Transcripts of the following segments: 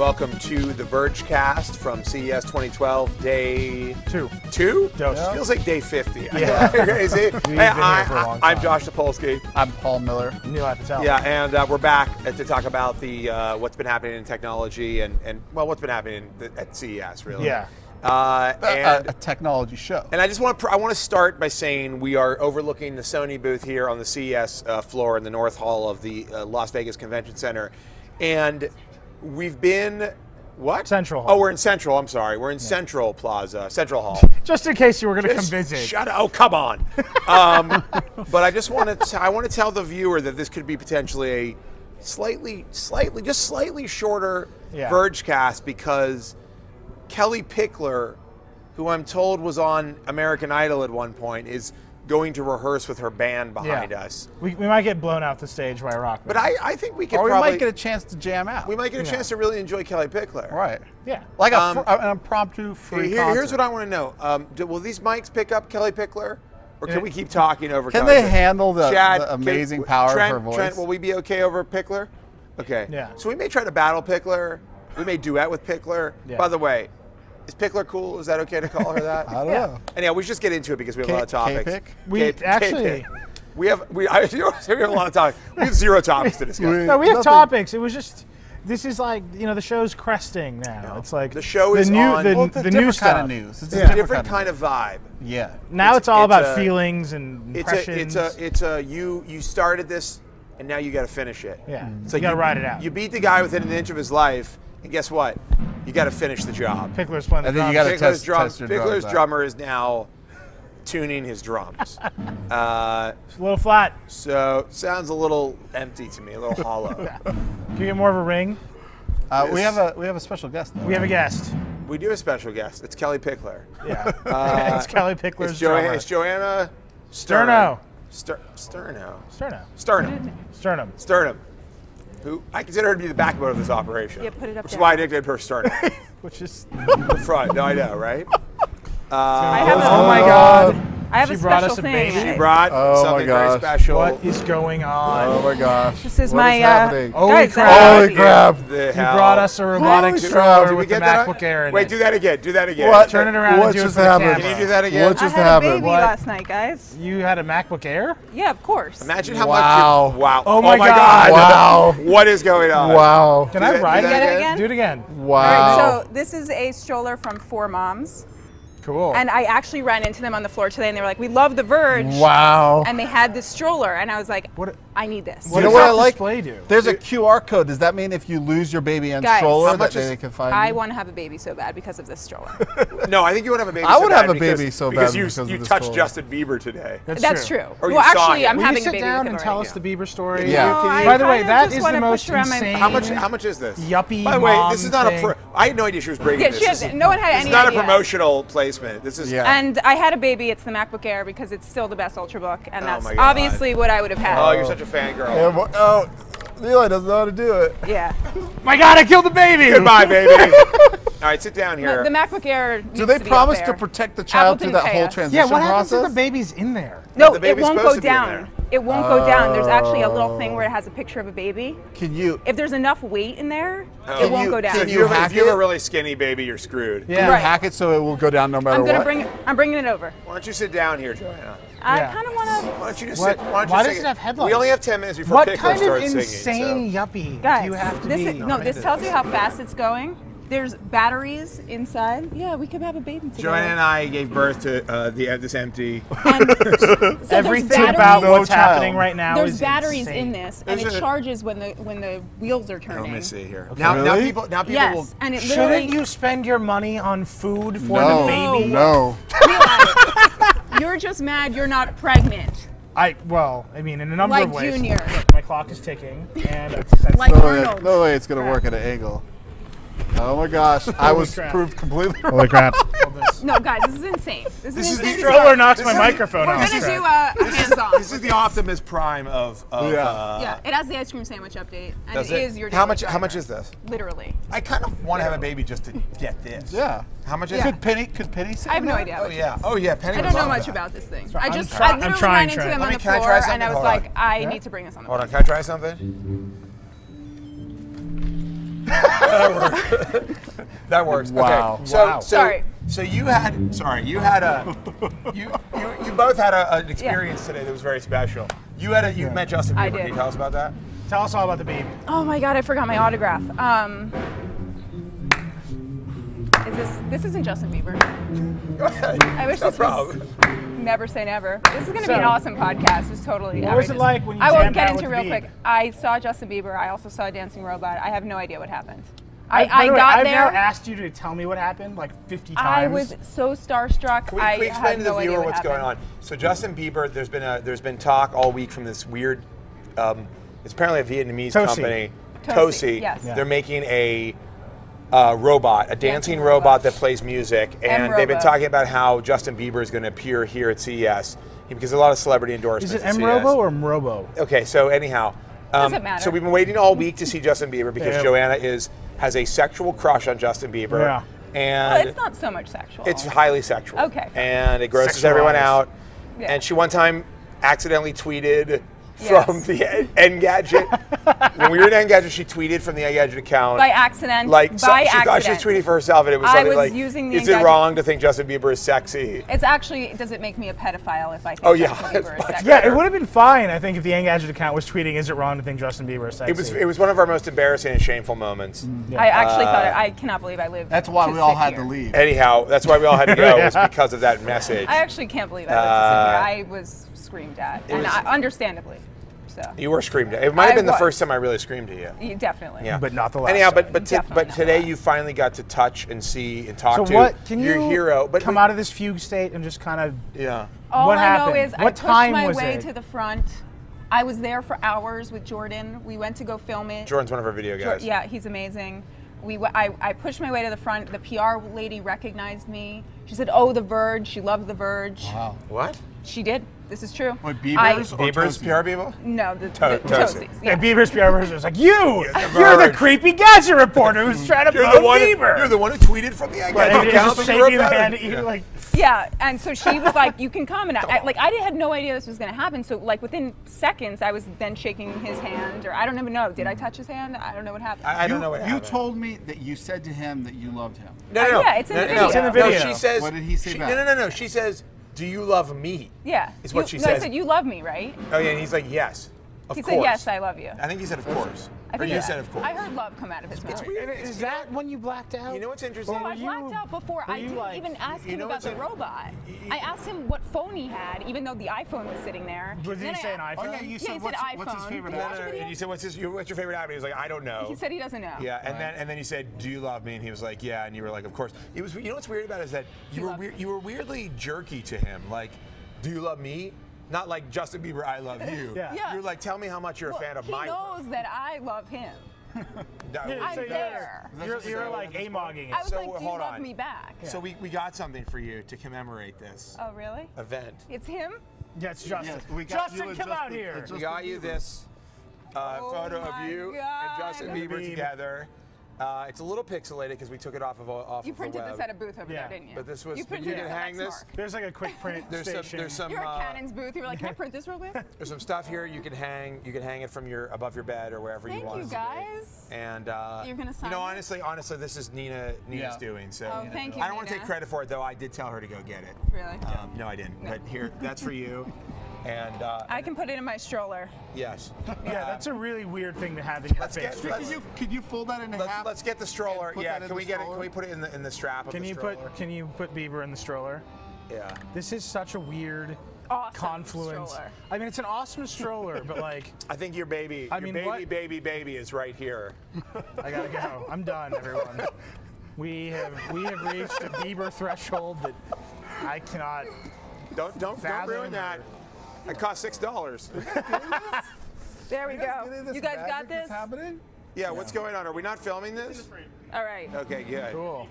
Hey, and welcome to the Verge cast from CES 2012, day Two. two? Dos. Feels like day 50. Yeah. Is it? We've been here I, for a long am. Josh Topolsky. I'm Paul Miller. Nilay Patel. Yeah, and uh, we're back to talk about the uh, what's been happening in technology and, and well, what's been happening at CES, really. Yeah. Uh, A- and a, a technology show. And I just want to I want to start by saying we are overlooking the Sony booth here on the CES uh, floor in the North Hall of the uh, Las Vegas Convention Center, and we've been what Central Hall. Oh, we're in Central. I'm sorry, we're in Central Plaza, Central Hall. Just in case you were going to come visit. Shut up! Oh, come on. Um, but I just want to I want to tell the viewer that this could be potentially a slightly, slightly, just slightly shorter Yeah. Verge cast because Kellie Pickler, who I'm told was on American Idol at one point, is going to rehearse with her band behind Yeah. us. We, we might get blown out the stage by a rock. But. I, I think we could or we probably might get a chance to jam out. we might get a Yeah. chance to really enjoy Kellie Pickler. right. yeah. Like a, Um, fr- an impromptu free Here- here's what I want to know: um, do, Will these mics pick up Kellie Pickler, or can Yeah. we keep talking over? Can Kellie they Pickler? handle the, Chad, the can- amazing power Trent, of her voice? Trent, will we be okay over Pickler? Okay. Yeah. So we may try to battle Pickler. We may duet with Pickler. Yeah. By the way, is Pickler cool? Is that okay to call her that? I don't Yeah. know. Anyhow, we should just get into it because we have a lot of topics. K-pick? We K- actually- K-pick. we have we, I, we have a lot of topics. We have zero topics to discuss. We- No, we have Nothing. topics. It was just. This is like you know the show's cresting now. It's like The show the is new on- the, Well, it's a the different new kind of news. It's a Yeah. different, Different kind of vibe. Yeah. Now It's- it's, all it's about a- feelings and impressions. It's a it's a it's a you you started this and now you got to finish it. yeah. It's So you got to ride it out. You beat the guy within an inch of his life, and guess what? You got to finish the job. Pickler's playing the And then you gotta Pickler's, test- drum, test your Pickler's drums drummer is now tuning his drums. uh, It's a little flat. so sounds a little empty to me, a little hollow. Can you get more of a ring? Uh, we have a we have a special guest. Though. We have a guest. We do a special guest. It's Kellie Pickler. Yeah. Uh, it's Kellie Pickler's It's, Joanna, drummer. it's Joanna Sterno. Ster- Sterno. Sternum. Sternum. Sternum. Sternum. Who I consider her to be the backbone of this operation. Yeah, put it up Which is there. why I nicknamed her Sternum. Which is. the front. No, I know, right? I have a, Oh my God. I have She a brought special us a thing. baby. She brought Oh something very special. What is going on? Oh my gosh. This is What my, uh. Holy guys, crap. Holy crap! The You brought us a robotic Holy stroller crap. With the? MacBook Air in Wait, it. do that again. Do that again. What? Turn it around What and do it just for the happened? camera. Can you do that again? What I had happened? a baby What? last night, guys. You had a MacBook Air? Yeah, of course. Imagine how Wow. much. You, wow. Oh my God. Wow. What is going on? Wow! Can Do I that- ride do that again? again? Do it again. Wow! So this is a stroller from Four Moms, Cool. and I actually ran into them on the floor today, and they were like, "We love The Verge," wow! and they had this stroller, and I was like, What- "I need this." what you know what I like? display do? There's a QR code. Does that mean if you lose your baby and Guys, stroller How that much is- they can find I you? want to have a baby so bad because of this stroller. No, I think you would have a baby. I so would bad have a because- baby so because bad you because of you touched story. Justin Bieber today. That's true. Or you well, actually, him. I'm Will Will having you a sit baby down with him and tell us the Bieber story? Yeah. No, I By the way, kinda that just is wanna the most insane. How much? How much is this? Yuppie By the way, this is not thing. a. Had no idea she was bringing this. she This had- is- no one had This is any not a promotional placement. This is. And I had a baby. It's the MacBook Air because it's still the best Ultrabook, and that's obviously what I would have had. Oh, you're such a fangirl. Yeah, wha- oh, Eli doesn't know how to do it. yeah. My God, I killed the baby. Goodbye, baby. All right, sit down here. The, the MacBook Air. Do they to be promise up to protect the child through that whole Chaos. transition Yeah, what happens process? if the baby's in there? No, the it won't go to be in down. It won't go down. There's oh. actually a little thing where it has a picture of a baby. Can you? If there's enough weight in there, Oh. it won't you- go So down. if can you, you have, hack if you have a really skinny baby, you're screwed. Yeah. Can you Right. hack it so it will go down no matter I'm gonna what? bring. I'm bringing it over. Why don't you sit down here, Joanna? I Yeah. kind of want to. Why to. don't you just What- sit? Why, don't you why sing does it have headlights? We only have 10 minutes before What Pickler kind of starts insane singing. yuppie Guys, do you have to this be? is, no. This tells you how fast it's going. There's batteries inside. Yeah, we could have a baby So together. Joanna and I gave birth to uh, the this empty. And so there's Everything batteries- about No what's child. happening right now There's is batteries insane. in this, and There's it a- charges when the when the wheels are turning. Let me see here. Now, now Really? people, now people Yes, will. and it literally. Shouldn't you spend your money on food for no, the baby? no. realize you're just mad you're not pregnant. I well, I mean, in a number Like of ways. Like Junior. My clock is ticking, and it's, that's Like No way, no way it's gonna work at an angle. Oh my gosh, I was crap. proved completely wrong. holy crap. No, guys, this is insane. This, This is is the insane. Stroller knocks my is- microphone We're off. gonna do track. a, a hands-on. This is the Optimus Prime of. of Yeah. Uh, yeah, it has the ice cream sandwich update, and Does it it? is your. How daily much? How much is this? Literally. I kind of want to have a baby just to get this. Yeah. How much is Yeah. it? Could Penny? Could Penny say I have no idea. Oh what yeah. Oh yeah. Penny I don't know much that. about this thing. I'm I just, I I'm literally trying, ran into Trent. him on the floor, and? I was like. I need to bring this on the Hold on. Can I try something? That works. That works. Wow. Okay. So, Wow. so, Sorry. So you had, sorry, you had a, you, you, you both had a, an experience today that was very special. You had a, you met Justin Bieber. I Can you tell us about that? Tell us all about the beep. Oh my god, I forgot my autograph. Um, is this this isn't Justin Bieber? I wish no this problem. was never say never. This is going to be an So- awesome podcast. It's totally. What was it outrageous. like when you I will jammed get out into with real Bieb? quick. I saw Justin Bieber. I also saw a Dancing Robot. I have no idea what happened. I, By I the way, got I've there. now asked you to tell me what happened like 50 times. I was so starstruck. Can we, I can we had explain to the no idea viewer what what's going happened. on? So Justin Bieber, there's been a there's been talk all week from this weird. Um, it's apparently a Vietnamese Tosy. company, Tosy, Tosy. yes. Yeah. They're making a uh, robot, a dancing, Dancing robot. robot. that plays music, and they've been talking about how Justin Bieber is going to appear here at CES because a lot of celebrity endorsements. Is it at or Mrobo? Okay, so anyhow, um, Doesn't matter. so we've been waiting all week to see Justin Bieber because Yeah. Joanna is has a sexual crush on Justin Bieber, Yeah. and Well, it's not so much sexual. it's highly sexual. Okay. And it grosses everyone out. Yeah. And she one time accidentally tweeted Yes. from the Engadget. when we were in Engadget, she tweeted from the Engadget account. by accident. like so- by she accident. thought she was tweeting for herself, and it was I something was like, using the "Is it wrong to think Justin Bieber is sexy?" It's actually. Does it make me a pedophile if I think Oh, yeah, Justin Bieber is sexy? Yeah, it would have been fine, I think, if the Engadget account was tweeting, is it wrong to think Justin Bieber is sexy? It was it was one of our most embarrassing and shameful moments. I actually thought Uh, it. I cannot believe I lived. That's why we all had here. to leave. Anyhow, that's why we all had to go was because of that message. I actually can't believe I lived Uh, to sit here. I was screamed at, and was- I, understandably. So You were screamed at. It might have I been the was. first time I really screamed at you. you definitely. Yeah, But not the last Anyhow, but but to, but today you finally got to touch and see and talk so to what? Can you your hero. But come we- out of this fugue state and just kind of? Yeah. All What I happened? know is I What pushed my was way it? to the front. I was there for hours with Jordan. We went to go film it. Jordan's one of our video Jor- guys. Yeah, he's amazing. We, w- I, I pushed my way to the front. The PR lady recognized me. She said, "Oh, The Verge." She loved The Verge. Wow. What? She did. This is true. What, I- Bieber's or Bieber's PR people? No, the, To- the Tosy. Tosies, Yeah, Yeah. Bieber's PR person was like, you! The You're the creepy gadget reporter who's trying to You're promote the one. Bieber! You're the one who tweeted from the Right, Engadget and just you were shaking the hand at you Yeah. like, Yeah, and so she was like, "You can come," and I, I like I had no idea this was going to happen. So like within seconds, I was then shaking his hand, or I don't even know. Did I touch his hand? I don't know what happened. I, I don't you, know what happened. You told me that you said to him that you loved him. No, no, Uh, no. yeah, it's in no, the no, video. It's in the No, she says. What did he say she- back? No, no, no, no. She says, "Do you love me?" yeah, Is what You- she no, says. I said, "You love me, right?" Oh yeah, and he's like, "Yes." Of he course. said, "Yes, I love you." I think he said, "Of course." I or think you I- said, "Of course." I heard love come out of his mouth. weird. is that when you blacked out? You know what's interesting? No, I you- blacked out before. I didn't like- even ask him about the in- robot. y- I asked him what phone he had, even though the iPhone was sitting there. Did he Then I say an iPhone? Oh yeah, you Yeah, said, he said what's, what's his favorite Did you app? watch no, the no, video? And you said, "What's his? your- What's your favorite app?" And he was like, "I don't know." He said he doesn't know. Yeah, and then and then you said, "Do you love me?" And he was like, "Yeah," and you were like, "Of course." It was. You know what's weird about it is that you You were you were weirdly jerky to him. Like, "Do you love me?" Not like Justin Bieber, "I love you." Yeah. Yeah. You're like, "Tell me how much you're Well, a fan of he my." knows that I love him. That Yeah, I'm so you're- there. You're, That's you're just- like amogging I it. was So, like, "Do you hold love on. me back?" So we, we got something for you to commemorate this Oh, really? event. It's him. Yeah, it's Justin. Yes, we got Justin, you a come out here. Justin We got you this uh, Oh photo of you God. and Justin Bieber Beam. together. Uh, it's a little pixelated because we took it off of off You of printed the web. this at a booth over Yeah, there, didn't you? but this was- You but you printed can hang this? There's like a quick print There's some station. there's some You're uh, at Canon's booth. You were like, "Can I print this real quick?" there's some stuff here you can hang you can hang it from your above your bed or wherever Thank you want Thank you, it to be. guys. And uh, You're gonna sign. you sign know it? honestly honestly this is Nina Nina's Yeah. doing so Oh, thank you, I don't want to take credit for it though I did tell her to go get it. Really? Um, no I didn't but here that's for you and uh, I can put it in my stroller. yes Yeah, that's a really weird thing to have in your Let's face. get- Could you, could you fold that in let's, half? let's get the stroller put yeah that in can we get it stroller? can we put it in the in the strap of Can the you stroller put Can you put Bieber in the stroller? yeah This is such a weird Awesome confluence. stroller. I mean, it's an awesome stroller, but like, I think your baby I your mean, baby what- baby baby is right here I gotta go. I'm done, everyone. We have we have reached a Bieber threshold that I cannot. don't don't don't Fathom ruin that it cost six dollars There we go. You guys got that's this? happening? yeah what's going on are we not filming this All right. okay good Cool.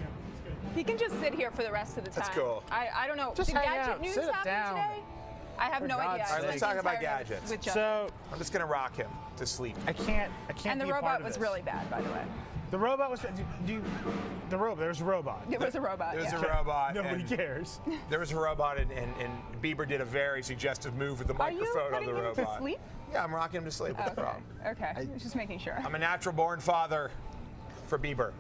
He can just sit here for the rest of the time. That's cool. I, I don't know. Just Did hang Gadget out. News Sit happen down. today? I have no God's idea. All right, let's talk about gadgets. So I'm just gonna rock him to sleep I can't. I can't. and the be a part robot of was this. really bad, by the way. The robot was. Do, do you, the robot. There's a robot. It was a robot. There was yeah. a robot. Nobody cares. There was a robot, and, and, and Bieber did a very suggestive move with the Are you microphone on putting the him to robot. sleep? Yeah, I'm rocking him to sleep. What's the Okay. problem? Okay. Just making sure. I'm a natural born father. for Bieber.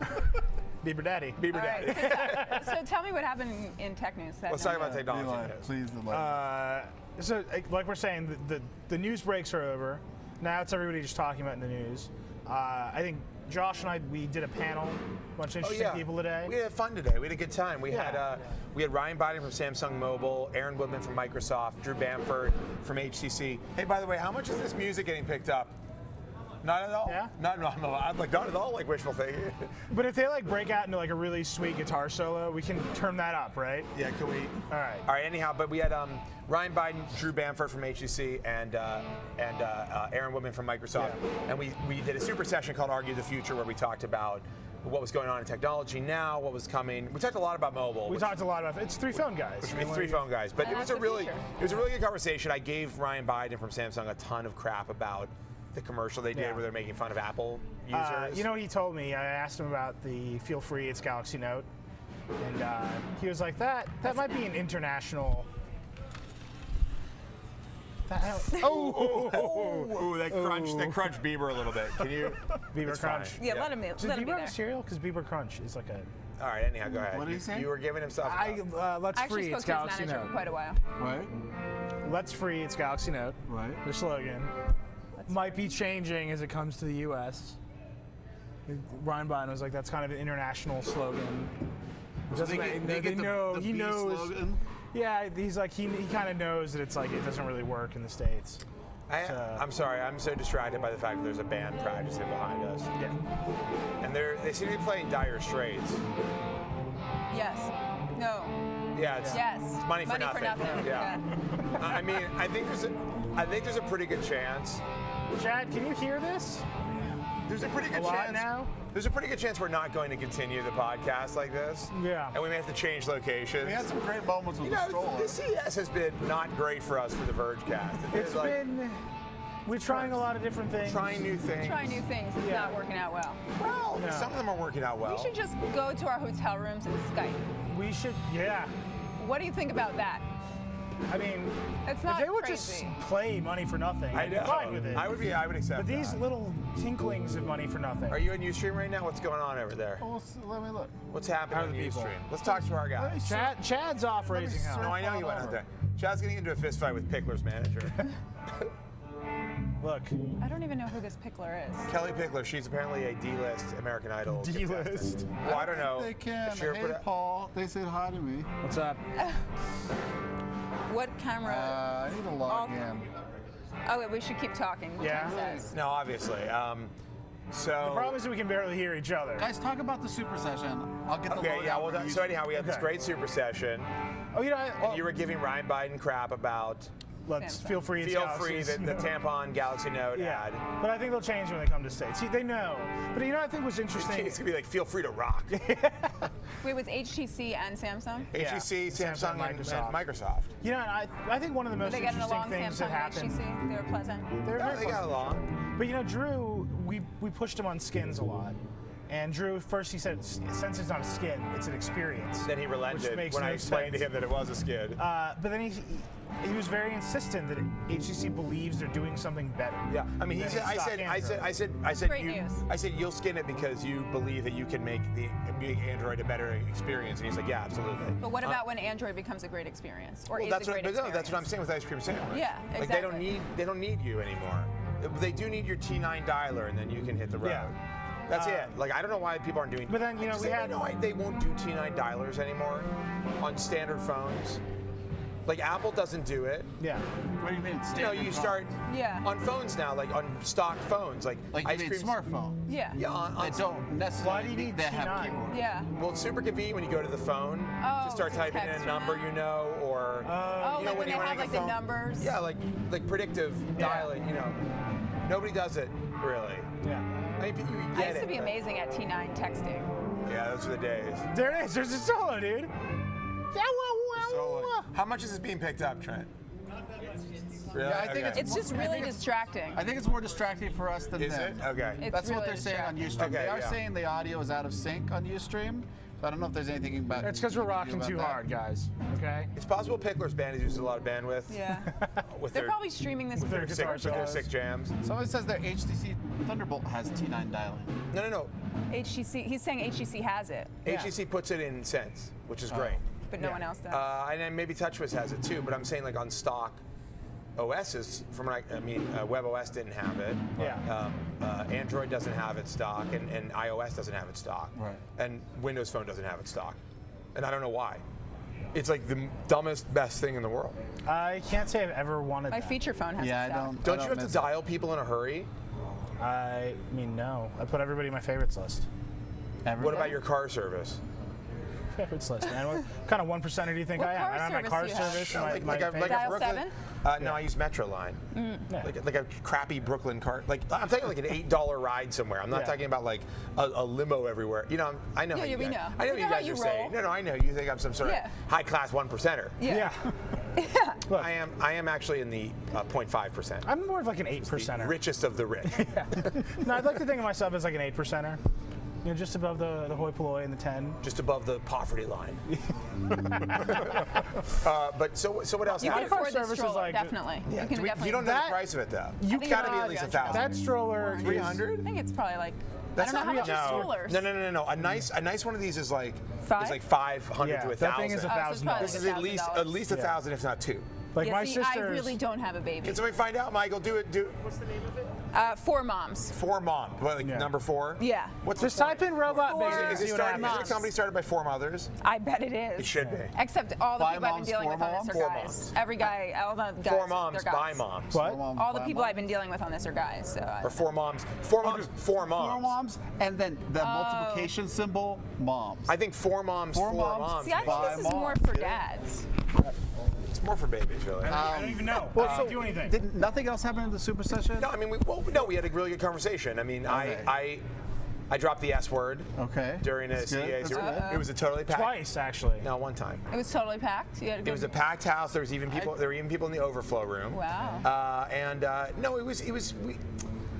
Bieber Daddy. Bieber All Daddy. right. So, so tell me what happened in tech news. that Let's talk about technology. Eli, news. please enlighten. Uh, so, like- like we're saying, the, the, the news breaks are over. Now it's everybody just talking about in the news. Uh, I think Josh and I we did a panel, a bunch of Oh, interesting people today. We had fun today. We had a good time. We had Yeah. uh, we had Ryan Bidan from Samsung Mobile, Aaron Woodman from Microsoft, Drew Bamford from HTC. Hey, by the way, how much is this music getting picked up? Not at all. Yeah? Not, not, not like not at all like wishful thinking. But if they like break out into like a really sweet guitar solo, we can turn that up, right? yeah, can we? All right. All right. Anyhow, but we had um, Ryan Bidan, Drew Bamford from HTC, and uh, and uh, uh, Aaron Woodman from Microsoft, Yeah. and we we did a super session called Argue the Future, where we talked about what was going on in technology now, what was coming. We talked a lot about mobile. We which- talked a lot about it's three phone guys. It's three phone guys, but it was a really, future. it was a really good conversation. I gave Ryan Bidan from Samsung a ton of crap about the commercial they did Yeah. where they're making fun of Apple users. Uh, you know what he told me? I asked him about the Feel Free It's Galaxy Note, and uh, he was like, "That that might be an international." That, oh, oh, that crunch, that crunch Bieber a little bit. Can you? Bieber It's Crunch. fine. Yeah, let him. Does Let him be Bieber have cereal? Because Bieber Crunch is like a. All right, anyhow, go ahead. What did he You- say? You were giving him stuff. I about- uh, let's I actually free spoke it's to his Galaxy manager for Note. quite a while. right? Let's free it's Galaxy Note. Right. The slogan might be changing as it comes to the U.S. Ryan Bidan was like, "That's kind of an international slogan." Doesn't get- they, get the- know the he B knows. slogan? Yeah, he's like he, he kind of knows that it's like it doesn't really work in the states. I, So- I'm sorry, I'm so distracted by the fact that there's a band practicing behind us, Yeah. and they're they seem to be playing Dire Straits. Yes. No. Yeah, it's, Yes. it's money for Money for nothing. nothing, Yeah. I mean, I think there's a, I think there's a pretty good chance. Chad, can you hear this? There's a pretty good A lot chance now? There's a pretty good chance we're not going to continue the podcast like this. Yeah. And we may have to change locations. We had some great moments with you the know, stroller. the CES has been not great for us for the Vergecast. It's like It's been we're trying a lot of different things. trying new things. Try new things. It's Yeah. not working out well. Well, No. some of them are working out well. We should just go to our hotel rooms and Skype. We should, yeah. What do you think about that? I mean, It's if they would crazy. just play money for nothing, I I'd be fine with it. I would be. I would accept. but these that. little tinklings of money for nothing. Are you in UStream right now? What's going on over there? Oh, let's- let me look. What's happening How are in the people? UStream? Let's talk to our Let guy. Chad, Chad's off Let raising hell. No, I know you went out there. Chad's getting into a fist fight with Pickler's manager. Look, I don't even know who this pickler is. Kellie Pickler, she's apparently a D-list American Idol. D-list. contestant. Well, I don't know. They can. Sure, hey, but- Paul. They said hi to me. what's up? What camera? Uh, I need to log All- in. oh, wait, we should keep talking. Yeah? No, obviously. Um, so. The problem is we can barely hear each other. Guys, talk about the super session. I'll get the Okay, yeah. Well, from that, you. so anyhow, we had this great super session. Oh, you know, I, well, You were giving Ryan Bidan crap about let's Samsung. feel free. feel free Galaxy's- the, the tampon Galaxy Note Yeah, ad. but I think they'll change when they come to states. See, they know. But you know, I think was interesting. It's gonna be like feel free to rock. Wait, was HTC and Samsung? Yeah. HTC, Samsung, Samsung, and, Microsoft. and Microsoft. You know, I, I think one of the most interesting along, things Samsung that and happened. HTC? They were pleasant. They're No, very they got along. But you know, Drew, we we pushed him on skins a lot. And Drew, first he said, since it's not a skin, it's an experience. Then he Which relented makes when I no explained to him that it was a skid. Uh, but then he, he was very insistent that HTC believes they're doing something better. Yeah, I mean, he said, I stock said, I said, I said, I said, Great you, news. I said, you'll skin it because you believe that you can make the make Android a better experience. And he's like, yeah, absolutely. But what about when Android becomes a great experience? Or Well, is that's a what, great but no, that's what I'm saying with ice cream sandwich. Yeah, Like they don't need, they don't need you anymore. They do need your T9 dialer, and then you can hit the road. Yeah. That's Uh, it. Like I don't know why people aren't doing. But then, you know, we had- know why they won't do T9 dialers anymore on standard phones. Like Apple doesn't do it. Yeah. What do you mean? You know, you phone? start Yeah. on phones now, like on stock phones, like, Like you ice mean cream smartphones. Yeah. Yeah, on, on don't necessarily Why do you need they have T9? keyboard. Yeah. Well, it's super convenient when you go to the phone Oh, to start typing in a number you know, or Oh, you know like when they you're have running like a the phone- numbers. Yeah, like like predictive dialing. You know, nobody does it really. Yeah. I mean, you I used it. to be but- amazing at T9 texting. Yeah, those are the days. There it is. There's a solo, dude. Yeah, wow, wow, wow. How much is this being picked up, Trent? Really? Yeah, I think Okay. It's just I really think it's- distracting. I think it's more distracting for us than Is them. it? Okay. It's That's what they're saying on. Ustream. Okay, they are yeah. saying the audio is out of sync on Ustream, So I don't know if there's anything about. It's because we're you can do rocking too that. hard, guys. Okay. It's possible Pickler's band is using a lot of bandwidth. Yeah. With They're their, probably streaming this With their for sick, with their solos. sick jams. Someone says their HTC Thunderbolt has T9 dialing. No, no, no. HTC. He's saying HTC has it, Yeah. HTC puts it in Sense, which is great. but no Yeah. one else does. Uh, and then maybe TouchWiz has it too, but I'm saying like on stock OSs, from what I, I mean, uh, WebOS didn't have it. Yeah. Um, uh, Android doesn't have it stock, and, and iOS doesn't have it stock. Right. And Windows Phone doesn't have it stock. And I don't know why. It's like the dumbest, best thing in the world. I can't say I've ever wanted My that. feature phone has Yeah, it I don't. Don't I you have to miss it. dial people in a hurry? I mean, no. I put everybody in my favorites list. What about your car service? Favorites list, man. What kind of one percenter do you think What I am? car I don't have my car service do you have? service. and my, like, my like, like a Dial Brooklyn. seven? Uh, no, I use Metroline. Yeah. Like, a- like a crappy Brooklyn car. Like I'm talking like an eight dollar ride somewhere. I'm not Yeah. talking about like a, a limo everywhere. You know, I'm- I know. Yeah, how yeah, you we guys, know. I know what you know how guys you are saying. roll. No, no, I know. You think I'm some sort Yeah. of high class one percenter. yeah. Look, I am. I am actually in the uh, 0.5 percent. I'm more of like an eight percenter. Richest of the rich. No, I'd like to think of myself as like an eight percenter. You know, just above the the hoi polloi and the ten. just above the poverty line. uh, but so so what else? You can happened? car afford this service stroller, like- definitely. Yeah, you can do we- definitely. you don't know That- the price of it though. You think got to be at least a thousand. That stroller 300? I think it's probably like. That's I don't know not how much no. strollers. No, no, no, no, no. A nice, a nice one of these is like Five? is like five hundred Yeah, to a that thing thousand. is a Oh, so it's thousand. This is at least at least a Yeah. thousand, if not two. Like yeah, my sister. I really don't have a baby. Can somebody find out, Michael? Do it. Do what's the name of it? Uh, four moms. Four mom. What, like Yeah. number four? Yeah. What's Just the type in robot Four- baby. and Is see it, what started, is it a Moms. company started by four mothers? I bet it is. It should be. Except all the Five people I've been moms, dealing four with on this are Four guys. moms. Every guy, all the guys. Four moms they're by moms. What? All the people I've been dealing with on this are guys. So I- Or four moms. Four moms. Four moms. Four moms, and then the multiplication symbol, moms. I think four moms. Four Four, moms. moms. See, I By think this is more moms, for yeah. dads. It's more for babies, really. I don't even know. I don't do anything. Did nothing else happen in the super session? no, I mean, we, well, no, we had a really good conversation. I mean, Okay. I, I, I dropped the S word Okay. during a CEA. That's It, it was a totally packed. Twice actually. No, one time. It was totally packed. You had a It was a packed house. There was even people. There were even people in the overflow room. Wow. Uh, and uh, no, it was it was. We,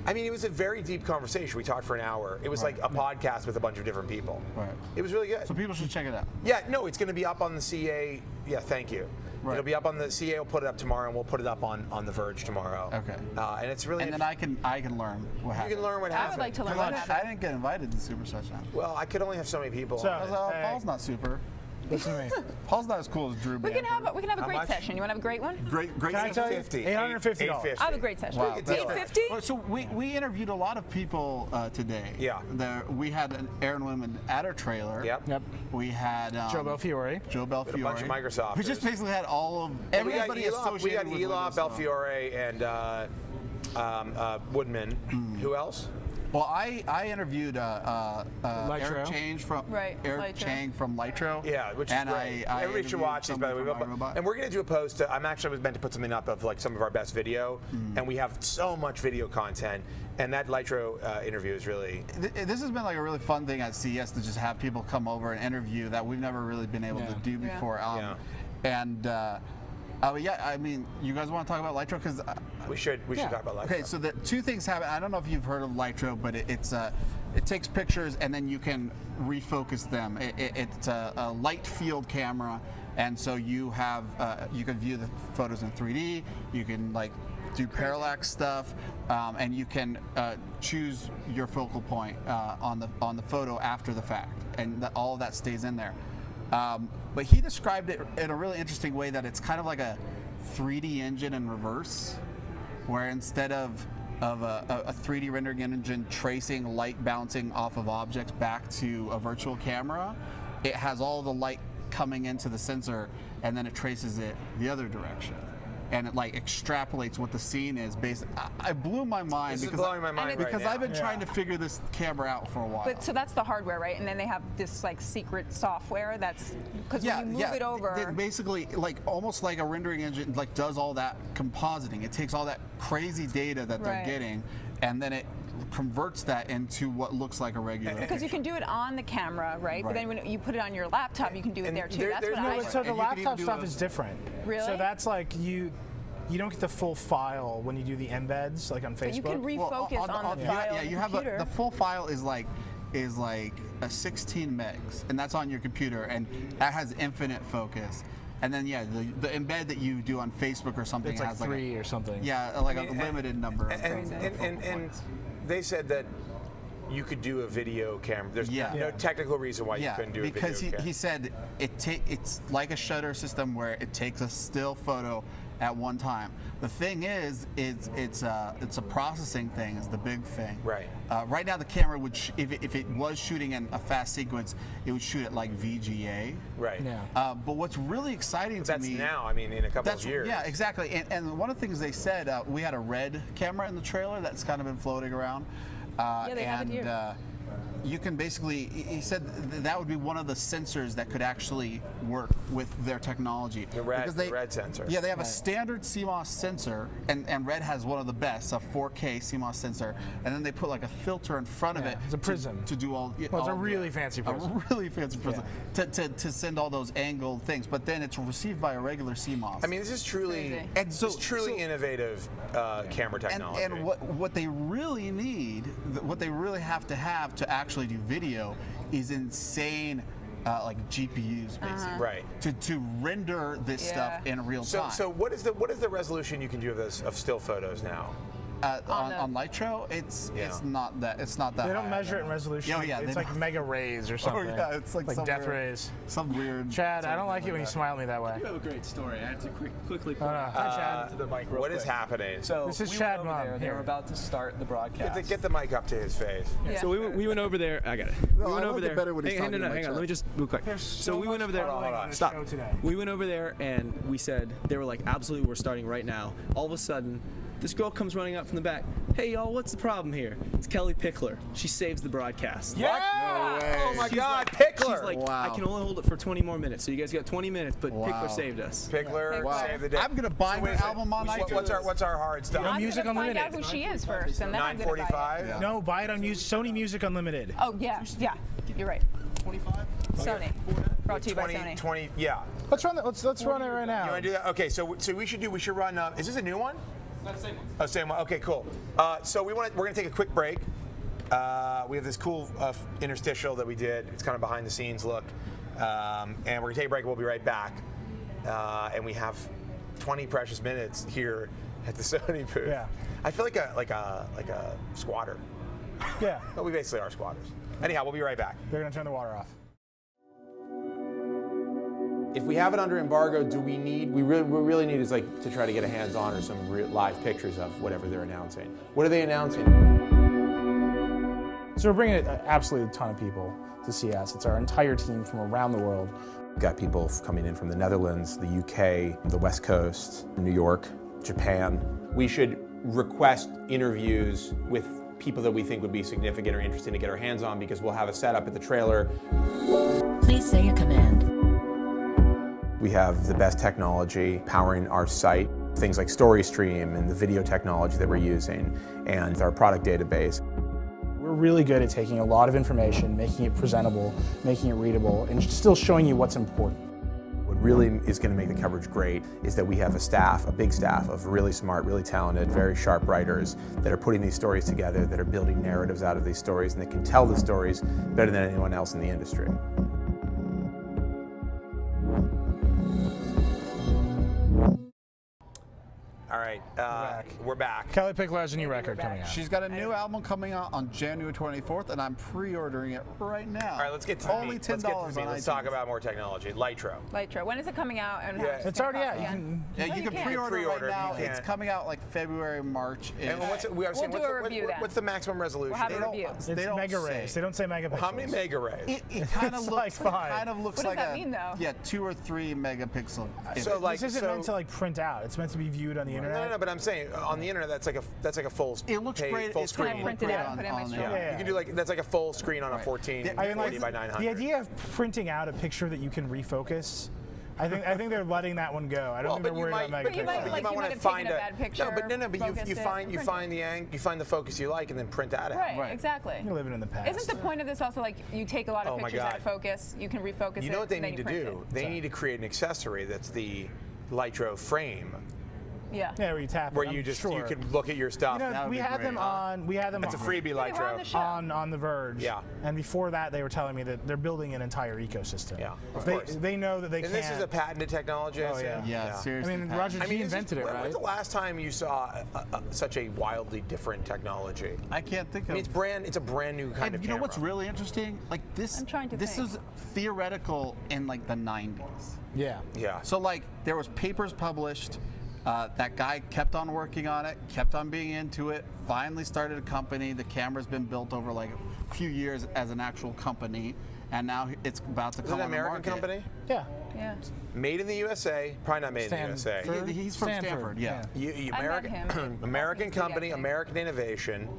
I mean, it was a very deep conversation. We talked for an hour. It was like a podcast with a bunch of different people. Right. It was really good. So people should check it out. Yeah, no, it's going to be up on the CEA. Yeah, thank you. Right. It'll be up on the CEA. will put it up tomorrow, and we'll put it up on on the Verge tomorrow. Okay. Uh, and it's really. And then I can I can learn what you can learn what I would like to learn Because what I, happened. I didn't get invited to super session. Well, I could only have so many people. So- uh, Hey. Paul's not super. Listen to me. Paul's not as cool as Drew. We can have a, we can have a great much? session. You want to have a great one? great great. Can I tell you? 850. $850. 850. I have a great session. Wow, that's Eight Well, so we, we interviewed a lot of people uh, today. Yeah. There, we had an Aaron Woodman at our trailer. Yep. Yep. We had um, Joe Belfiore. Joe Belfiore. a bunch of Microsofters. We just basically had all of And we got everybody Eli, we associated got with Eli Belfiore and uh, um, uh, Woodman. Hmm. Who else? Well, I, I interviewed uh, uh, uh, Eric Cheng from Right, Eric Lytro. Chang from Lytro. Yeah, which is and great. I, I Everybody should watch these, by the way. But- And we're going to do a post. uh, I'm actually was meant to put something up of like some of our best video, Hmm. and we have so much video content. And that Lytro uh, interview is really. This has been like a really fun thing at CES to just have people come over and interview that we've never really been able to do Yeah. before. Um, Yeah. And uh, uh, yeah, I mean, you guys want to talk about Lytro because We should we Yeah. should talk about Lytro. Okay, so the two things happen. I don't know if you've heard of Lytro, but it, it's uh, it takes pictures and then you can refocus them. It, it, it's a, a light field camera, and so you have uh, you can view the photos in 3D. You can like do parallax stuff, um, and you can uh, choose your focal point uh, on the on the photo after the fact, and that all of that stays in there. Um, but he described it in a really interesting way that it's kind of like a 3D engine in reverse where instead of of a, a 3D rendering engine tracing light bouncing off of objects back to a virtual camera, it has all the light coming into the sensor and then it traces it the other direction. And it like extrapolates what the scene is based. I, I blew my mind This is because blowing my mind it- right. I've been Yeah. trying to figure this camera out for a while. But so that's the hardware, right? And then they have this like secret software that's because yeah, when you move yeah. it over. It basically, like almost like a rendering engine, like does all that compositing. It takes all that crazy data that they're getting, and then it converts that into what looks like a regular. because you can do it on the camera, right? But then when you put it on your laptop, you can do it And there too. there- That's what no- I. But so the And you can even laptop stuff a- is different. Really? So that's like you you don't get the full file when you do the embeds like on Facebook. But you can Well, refocus on, the you- file Yeah, on you have a, the full file is like is like a 16 megs, and that's on your computer, and that has infinite focus. And then yeah, the, the embed that you do on Facebook or something It's like has three like or something. yeah, like a and- limited number. Of And, and, and, and they said that you could do a video camera. There's Yeah. no Yeah. technical reason why you couldn't do because a he, video camera. he said it ta- it's like a shutter system where it takes a still photo at one time. The thing is, it's it's a it's a processing thing. Is the big thing. Right. Uh, right now, the camera would sh- if it, if it was shooting in a fast sequence, it would shoot at like VGA. right. Yeah. Uh, but what's really exciting to That's me now. I mean, in a couple that's of years. yeah, exactly. And, and one of the things they said, uh, we had a red camera in the trailer that's kind of been floating around. Uh, Yeah, they have it and, here. You can basically, he he said that would be one of the sensors that could actually work with their technology. The red- Because they, the red sensor. Yeah, they have a standard CMOS sensor, and, and Red has one of the best, a 4K CMOS sensor, and then they put like a filter in front of it. it's a prism. To, do all. yeah, Well, it's a all the- really fancy prism. A really fancy prism. To, to, to send all those angled things, but then it's received by a regular CMOS. I mean, this is truly, Crazy. And so- this is truly so- innovative uh, camera technology. and what what they really need, what they really have to have to actually do video, is insane, uh, like GPUs basically, Right. To to render this stuff in real so, time. so what is the what is the resolution you can do of this of still photos now? Uh, on, the- on Lytro, it's Yeah. it's not that it's not that. They don't high. measure it in resolution. Oh, yeah, it's like don't. mega rays or something. Oh yeah, it's like, some death weird- rays. Some weird. Chad, I don't something like it when you smile at me that way. You have a great story. I have to quick, quickly Put point no. out Hi, Chad. to the mic real What is quick. happening? So This is we Chad went over Mom, there. They here. were about to start the broadcast. get, the, get the mic up to his face. Yeah. So we, went- we went over there. I got it. No, we went I over there. better when he's hang, hang, no, no, hang on. Let me just real quick. So, so we went over there. cuddling Stop. We went over there and we said they were like, absolutely, we're starting right now. All of a sudden, this girl comes running out from the back. Hey y'all, what's the problem here? It's Kellie Pickler. She saves the broadcast. Yeah! Oh my She's God, like- Pickler! She's like, Wow. I can only hold it for 20 more minutes. So you guys got 20 minutes, but Wow. Pickler saved us. Pickler, Wow. save the day. I'm gonna buy So her wait a second. album on What- iTunes. What's our what's our hard stop? know, I'm Music gonna find out who she is first, and then I'm gonna buy it. forty-five. No, buy it on Mus- Sony Music Unlimited. Oh yeah, yeah, you're right. 25. Sony, brought to you by 20, Sony. 20, yeah. Let's run. The, let's let's run it right now. You now. want to do that? Okay, so so we should do. We should run. Uh, is this a new one? Not same one. Oh, same one. Okay, cool. Uh, so we want. We're gonna take a quick break. Uh, we have this cool uh, interstitial that we did. It's kind of behind the scenes look, um, and we're gonna take a break. We'll be right back. Uh, and we have 20 precious minutes here at the Sony booth. Yeah. I feel like a like a like a squatter. Yeah, But we basically are squatters. Anyhow, we'll be right back. they're gonna turn the water off. If we have it under embargo, do we need? We really, we really need is like to try to get a hands-on or some real live pictures of whatever they're announcing. What are they announcing? So we're bringing an absolutely ton of people to see us. It's our entire team from around the world. We've got people coming in from the Netherlands, the UK, the West Coast, New York, Japan. We should request interviews with people that we think would be significant or interesting to get our hands on because we'll have a setup at the trailer. Please say a command. We have the best technology powering our site, things like StoryStream and the video technology that we're using, and our product database. We're really good at taking a lot of information, making it presentable, making it readable, and still showing you what's important. What really is going to make the coverage great is that we have a staff, a big staff of really smart, really talented, very sharp writers that are putting these stories together, that are building narratives out of these stories, and that can tell the stories better than anyone else in the industry. Right, uh, we're back. Kellie Pickler has a new record coming out. She's got a new album coming out on January 24th, and I'm pre-ordering it right now. All right, let's get to the only meat. ten Let's get to dollars the meat. Let's talk about more technology. Lytro. Lytro. When is it coming out? And Yeah. much It's already out. cost You can, Yeah, No, you you can can't. pre-order Pre-order, right now. you It's coming out like February, March. And what's it, we are We'll saying, do what's, a the, review what- then. what's the maximum resolution? We'll have a They don't- review. it's don't mega rays. They don't say megapixels. How many mega rays? It, it kind of looks like five. Kind of looks What does like that a mean, though? yeah, two or three megapixel. So, image. like- this isn't meant to like print out. It's meant to be viewed on the internet. No, no, but I'm saying uh, on the internet that's like a that's like a full it looks pay- great. full it's screen. gonna Print look it out on- put it in my on show. Yeah. You can do like that's like a full screen on a 14 Yeah, I mean, 40 like, by 900. the idea of printing out a picture that you can refocus, I think I think they're letting that one go. I don't Well, think they're but you worried might, about But you might, but like, might wanna find taken a bad picture, No, but no, no, but you, you find you print find the ang- you find the focus you like and then print that out. Right, Right. exactly. You're living in the past. Isn't the point of this also like you take a lot of Oh pictures out of focus, you can refocus You it, know what they need to do? it. They need to create an accessory that's the Lytro frame. Yeah. Yeah, where you tap. it, where I'm you just sure. you can look at your stuff. You know, we be had great. them on. We had them. It's a freebie, They were on the show. on on the Verge. Yeah. And before that, they were telling me that they're building an entire ecosystem. Yeah, of they, course. They know that they And can't. this is a patented technology. Oh, assume? yeah. Yeah, I mean, Pat. Roger I G mean, is invented it, when- right? When's the last time you saw uh uh such a wildly different technology? I can't think I of. mean, it's brand. It's a brand new kind and of you know what's really interesting? Like this. I'm trying to This think. is theoretical in like the 90s. yeah. Yeah. So like there was papers published. Uh, that guy kept on working on it, kept on being into it. Finally started a company. The camera's been built over like a few years as an actual company, and now it's about to is it come an on the American market. company? Yeah. Yeah. Made in the USA. Probably not made in the USA. Stanford. He- he's from Stanford, yeah. You, you I American, him. American He's good, I company. American innovation.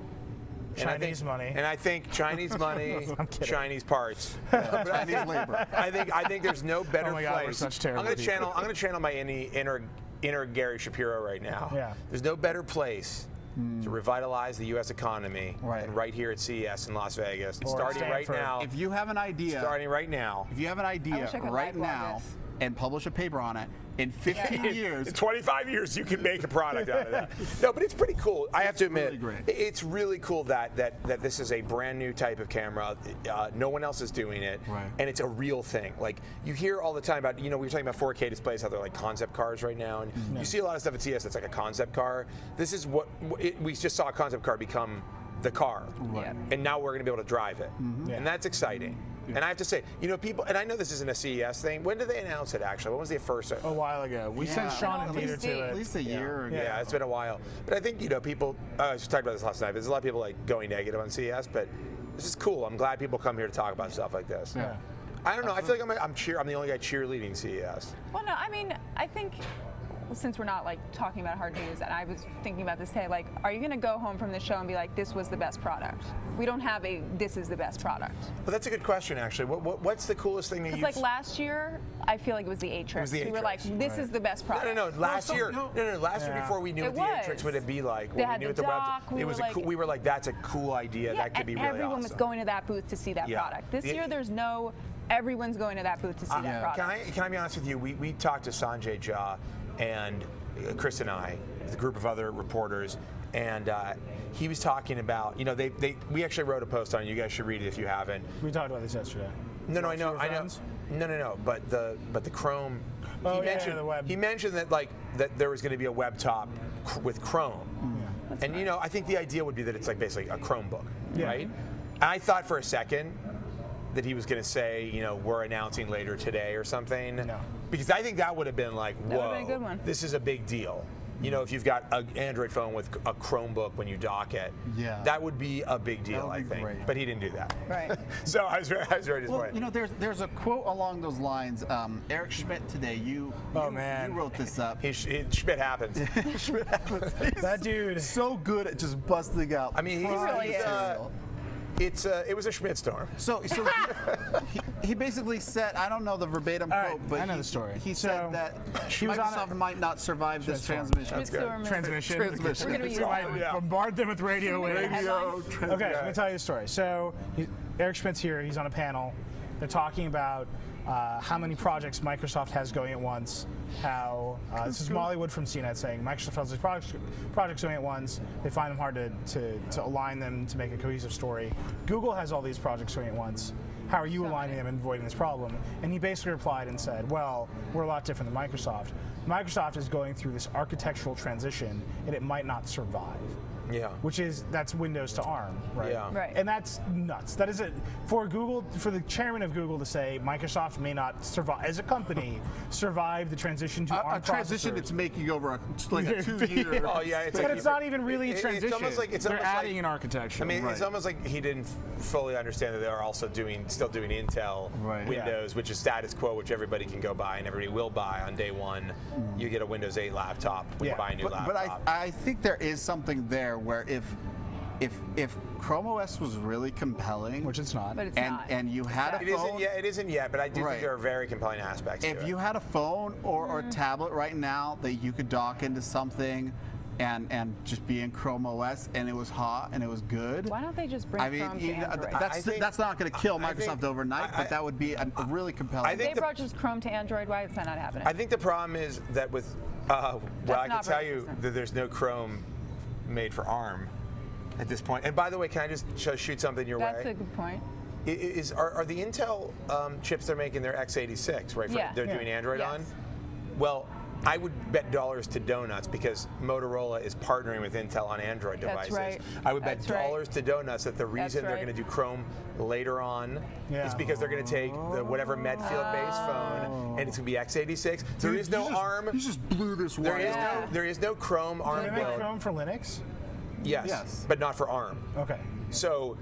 And I think- Chinese money. And I think Chinese money, Chinese parts. But I think, labor. I think I think there's no better Oh my God, we're place. such terrible I'm gonna people. channel I'm gonna channel my inner inner, inner Gary Shapiro right now. Yeah. There's no better place to hmm. revitalize the U.S. economy Right. than right here at CES in Las Vegas. Or starting right now. If you have an idea, starting right now. if you have an idea wish I right now this. And publish a paper on it, in 15 years, In 25 years, you can make a product out of that. No, but it's pretty cool. I have to admit, really it's really cool that that that this is a brand new type of camera. Uh, no one else is doing it, Right. and it's a real thing. Like you hear all the time about, you know, we were talking about 4K displays, how they're like concept cars right now, and you see a lot of stuff at CS that's like a concept car. This is what it, we just saw a concept car become the car, Yeah. and now we're going to be able to drive it, Yeah. and that's exciting. And I have to say, you know, people, and I know this isn't a CES thing. When did they announce it? Actually, when was the first? A while ago, we sent Sean and At Peter least to at least a year ago. Yeah, it's been a while. But I think, you know, people, uh, I was talking about this last night, but there's a lot of people like going negative on CES, but this is cool. I'm glad people come here to talk about stuff like this. Yeah. I don't know. I feel like I'm, I'm cheer. I'm the only guy cheerleading CES. Well, no, I mean, I think since we're not like talking about hard news, and I was thinking about this today, like, are you going to go home from the show and be like, this was the best product? We don't have a this is the best product. But that's a good question, actually. What, what, what's the coolest thing that Because you? like last year, I feel like it was the Atrix. was the we were like, Atrix, this is the best no, product. no, no. Last so- year, no. no, no, Last year before we knew It what the was. Atrix would it be like. They when had we knew the what web- dock, we it were was a like- cool, we were like, that's a cool idea. Yeah, that could be and really everyone was going to that booth to see that Yeah. product. This The- year, there's no. Everyone's going to that booth to see Uh, that product. Can I, can I be honest with you? We, we talked to Sanjay Jha and uh, Chris and I, with a group of other reporters, and uh, he was talking about, you know, they, they we actually wrote a post on it. You guys should read it if you haven't. We talked about this yesterday. No, no, I know, I know. No, no, no. But the but the Chrome. Oh, he yeah, mentioned yeah, the web. he mentioned that like that there was going to be a web top cr- with Chrome, yeah, and you know I think the idea would be that it's like basically a Chromebook, Yeah. right? And I thought for a second that he was going to say, you know, we're announcing later today or something. No. Because I think that would have been like, whoa, been a good one. this is a big deal. You know, if you've got an Android phone with a Chromebook when you dock it, Yeah. that would be a big deal, I think. great. But he didn't do that. Right. so I was very, I was very disappointed. Well, you know, there's there's a quote along those lines. Um, Eric Schmidt today, you, Oh, you, man. you wrote this up. He, he, Schmidt happens. That dude. so good at just busting out. I mean, he's, really he's, is. uh, it's uh, it was a Schmidt storm. So, so he, he, he basically said, I don't know the verbatim All right, quote, but I know he, the story. He So, said that he was on Microsoft a- might not survive this transmission. That's good. Storm is- Transmission. Transmission. We're gonna be We using might that one. Yeah. bombard them with radio waves. Radio, Okay, let me tell you the story. So he, Eric Schmidt's here. He's on a panel. They're talking about uh, how many projects Microsoft has going at once. How uh, this is Molly Wood from CNET saying Microsoft has these projects, projects going at once. They find them hard to, to, to align them to make a cohesive story. Google has all these projects going at once. How are you aligning them and avoiding this problem? And he basically replied and said, Well, we're a lot different than Microsoft. Microsoft is going through this architectural transition and it might not survive Yeah. which is that's Windows to ARM, right? Yeah. Right. And that's nuts. That is it for Google, for the chairman of Google to say Microsoft may not survive as a company survive the transition to A, ARM a transition processors. it's making over a, like a two-year. Oh yeah, it's But like it's not even really a transition. it's almost like it's They're almost adding like, an architecture. I mean, it's almost like he didn't fully understand that they're also doing, still doing Intel Right. Windows, which is status quo, which everybody can go buy and everybody will buy on day one. You get a Windows 8 laptop when Yeah. you buy a new But, but. I, I think there is something there where if if if Chrome OS was really compelling, which it's not. But it's and not. and you had a phone, isn't yet. It isn't yet, but I do Right. think there are very compelling aspects. to if it. you had a phone or, or Mm-hmm. tablet right now that you could dock into something and and just be in Chrome OS and it was hot and it was good. Why don't they just bring I mean, Chrome to you know, Android? that's I think- that's not going to kill Microsoft think- overnight, I- but that would be a, a really compelling. I think they the- brought just Chrome to Android. Why is that not happening? I think the problem is that with Uh, well, I can tell very you that there's no Chrome made for ARM at this point. And by the way, can I just sh- shoot something your That's way? That's a good point. Is are, are the Intel um, chips they're making their x86 right? For, Yeah. They're Yeah. doing Android Yes. on. Well, I would bet dollars to donuts because Motorola is partnering with Intel on Android That's devices. right. I would bet That's right. dollars to donuts that the reason they're going to do Chrome later on Yeah. is because they're going to take the whatever Medfield-based phone and it's going to be x86. There Dude, is no you just- ARM. You just blew this There wide is open. Yeah. no there is no Chrome Do ARM they make. Chrome for Linux? Yes, Yes. but not for ARM. Okay. So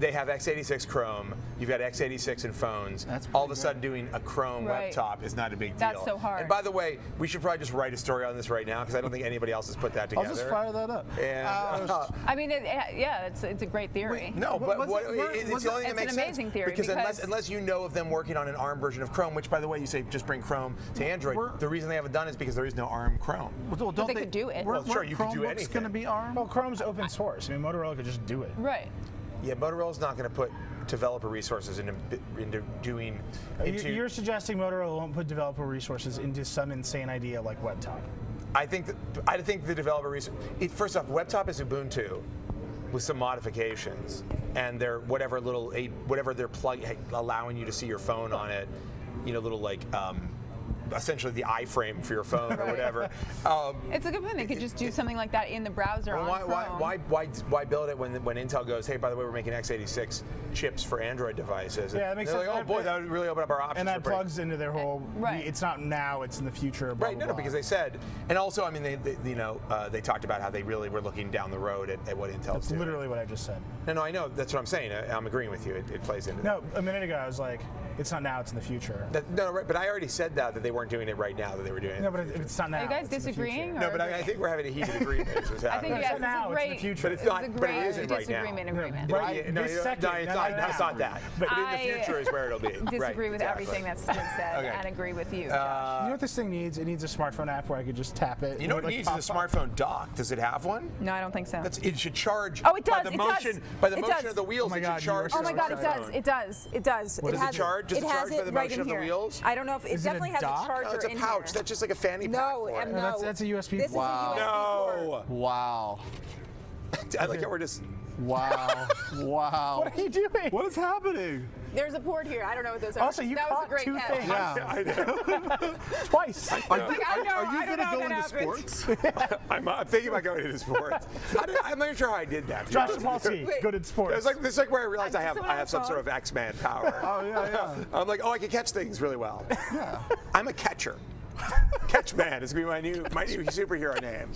they have x86 Chrome. You've got x86 in phones. That's All of a sudden, doing a Chrome Right. laptop is not a big deal. That's so hard. And by the way, we should probably just write a story on this right now because I don't think anybody else has put that together. I'll together. just fire that up. And, Uh, I mean, it, yeah, it's it's a great theory. no, but was what, it- were- it- it's was the it- only thing that It's makes an sense. amazing theory because, unless because- unless you know of them working on an ARM version of Chrome, which by the way you say just bring Chrome to Android. We're- the reason they haven't done it is because there is no ARM Chrome. Well, don't they could do it. Well, sure, weren't you could do Chromebooks anything. going to be ARM? Well, Chrome's open source. I mean, Motorola could just do it. Right. Yeah, Motorola's not going to put developer resources into into doing. Into, You- You're suggesting Motorola won't put developer resources into some insane idea like WebTop. I think that, I think the developer research. It, first off, WebTop is Ubuntu with some modifications, and they're whatever little whatever they're plug allowing you to see your phone on it. You know, little like um, essentially the iframe for your phone or whatever. Um, It's a good point. They could just do something like that in the browser well, on why, why, why, why, why build it when, when Intel goes, hey, by the way, we're making x86 chips for Android devices? Yeah, that makes sense. Like, oh boy, that would really open up our options. And that for break- plugs into their whole. Right. It's not now. It's in the future. Blah, Right, blah, no, no, blah. because they said, and also, I mean, they, they you know, uh, they talked about how they really were looking down the road at, at what Intel's That's doing. literally what I just said. No, no, I know. That's what I'm saying. I, I'm agreeing with you. It, it plays into No, a minute ago I was like, it's not now. It's in the future. that. that. No, right, but I already said that that they weren't doing it right now. That they were doing it. No, but the it- future. it's not now. Are you guys it's disagreeing? no, but I, I think we're having a heated agreement. I happening. think It's not now. it's a It's in the future. But it's this not- is a but it great isn't right now. disagreement agreement. Right. No, This no, second, no, it's not, no, no, it's not that. But- But in the future is where it'll be. I disagree with everything that's been said Okay. and agree with you. Uh, You know what this thing needs? It needs a smartphone app where I could just tap it. you know what it it needs is a smartphone dock. Does it have one? no, I don't think so. That's it should charge. Oh, it by does, the it does. By the It motion does. of the wheels, Oh my it God, should charge. Oh my God, it does. It does. It does. What it does it has charge? Does it it has charge by it the right motion in of the here. wheels? I don't know if it Is it a definitely has dock? a charger No, it's a in pouch. here. That's just like a fanny pack. no, for um, it. no. that's- that's a USB This Wow. is a USB port. No. Wow. I like how we're just. Wow. wow. What are you doing? What is happening? There's a port here. I don't know what those are. Also, you that was caught a great two catch. things. Yeah. I know. Twice. Are you, I know, are you going to go into happens. sports? I'm, I'm thinking about going into sports. How did, I'm not even sure how I did that. Josh honest with you. Good at sports. It's like this is like where I realized I Does have I have have some sort of X-Man power. Oh, yeah, yeah. I'm like, oh, I can catch things really well. Yeah. I'm a catcher. Catchman is gonna be my new my new superhero name.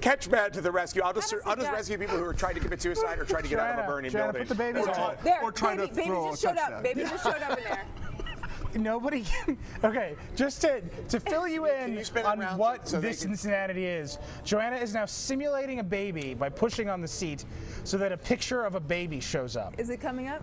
Catchman to the rescue. I'll just I'll just rescue people who are trying to commit suicide or trying to get out of a Joanna, burning Joanna, building. put the babies on. There, Or trying baby, to baby just showed touchdown. up. Baby just showed up in there. Nobody. Okay, just to, to fill you in you on what so- so this can- insanity is, Joanna is now simulating a baby by pushing on the seat so that a picture of a baby shows up. Is it coming up?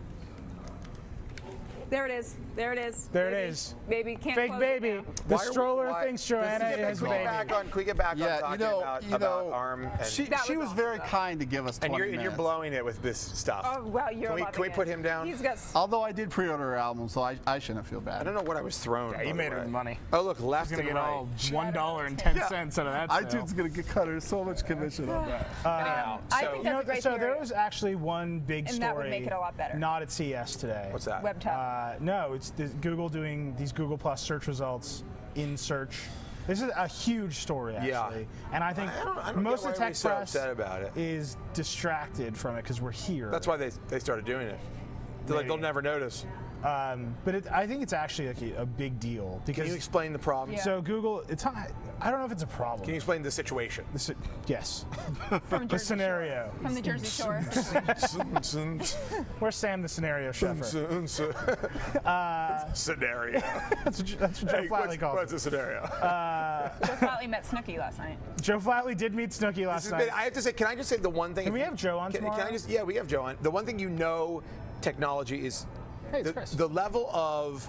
There it is. There it is. There it Baby. is. Baby can't Fake close it baby. now. The Why stroller why- thinks Joanna is is Can we get baby. back on? Can we get back on Yeah, talking you know, about, you about arm and she, she was was very awesome. kind to give us 20 and you're, and you're blowing it with this stuff. Oh, well, you're Can we, can we it. put him down? He's got. Although I did pre-order her album, so I, I shouldn't feel bad. I don't know what I was thrown. Yeah, you made her money. Oh look, left Gonna and right. all one dollar and ten cents out of that. iTunes is gonna get cut her so much commission on that. Um, Anyhow, I so think know, That's a great so there was actually one big story. And that would make it a lot better. Not at CES today. what's that? Web top. Uh, no, it's the Google doing these Google Plus search results in search. This is a huge story, actually. Yeah. And I think I don't- I don't most of the tech so press upset about it. is distracted from it because we're here. That's why they they started doing it. They're like they'll never notice. Um, but it, I think it's actually like a, a big deal Can because you explain the problem? Yeah. so Google, it's not. I don't know if it's a problem. Can you explain the situation? The si- yes, From the Jersey scenario. Shore. From the Jersey Shore. Where's Sam, the scenario chef? scenario. That's what, that's what Joe Hey, Flatley what's, calls what's it. a scenario? Joe Flatley met Snooki last night. Joe Flatley did meet Snooki This last has night. been- I have to say, can I just say the one thing? Can we have Joe on can, can I tomorrow? just? Yeah, we have Joe on. The one thing you know, technology is Hey, it's the, Chris. the level of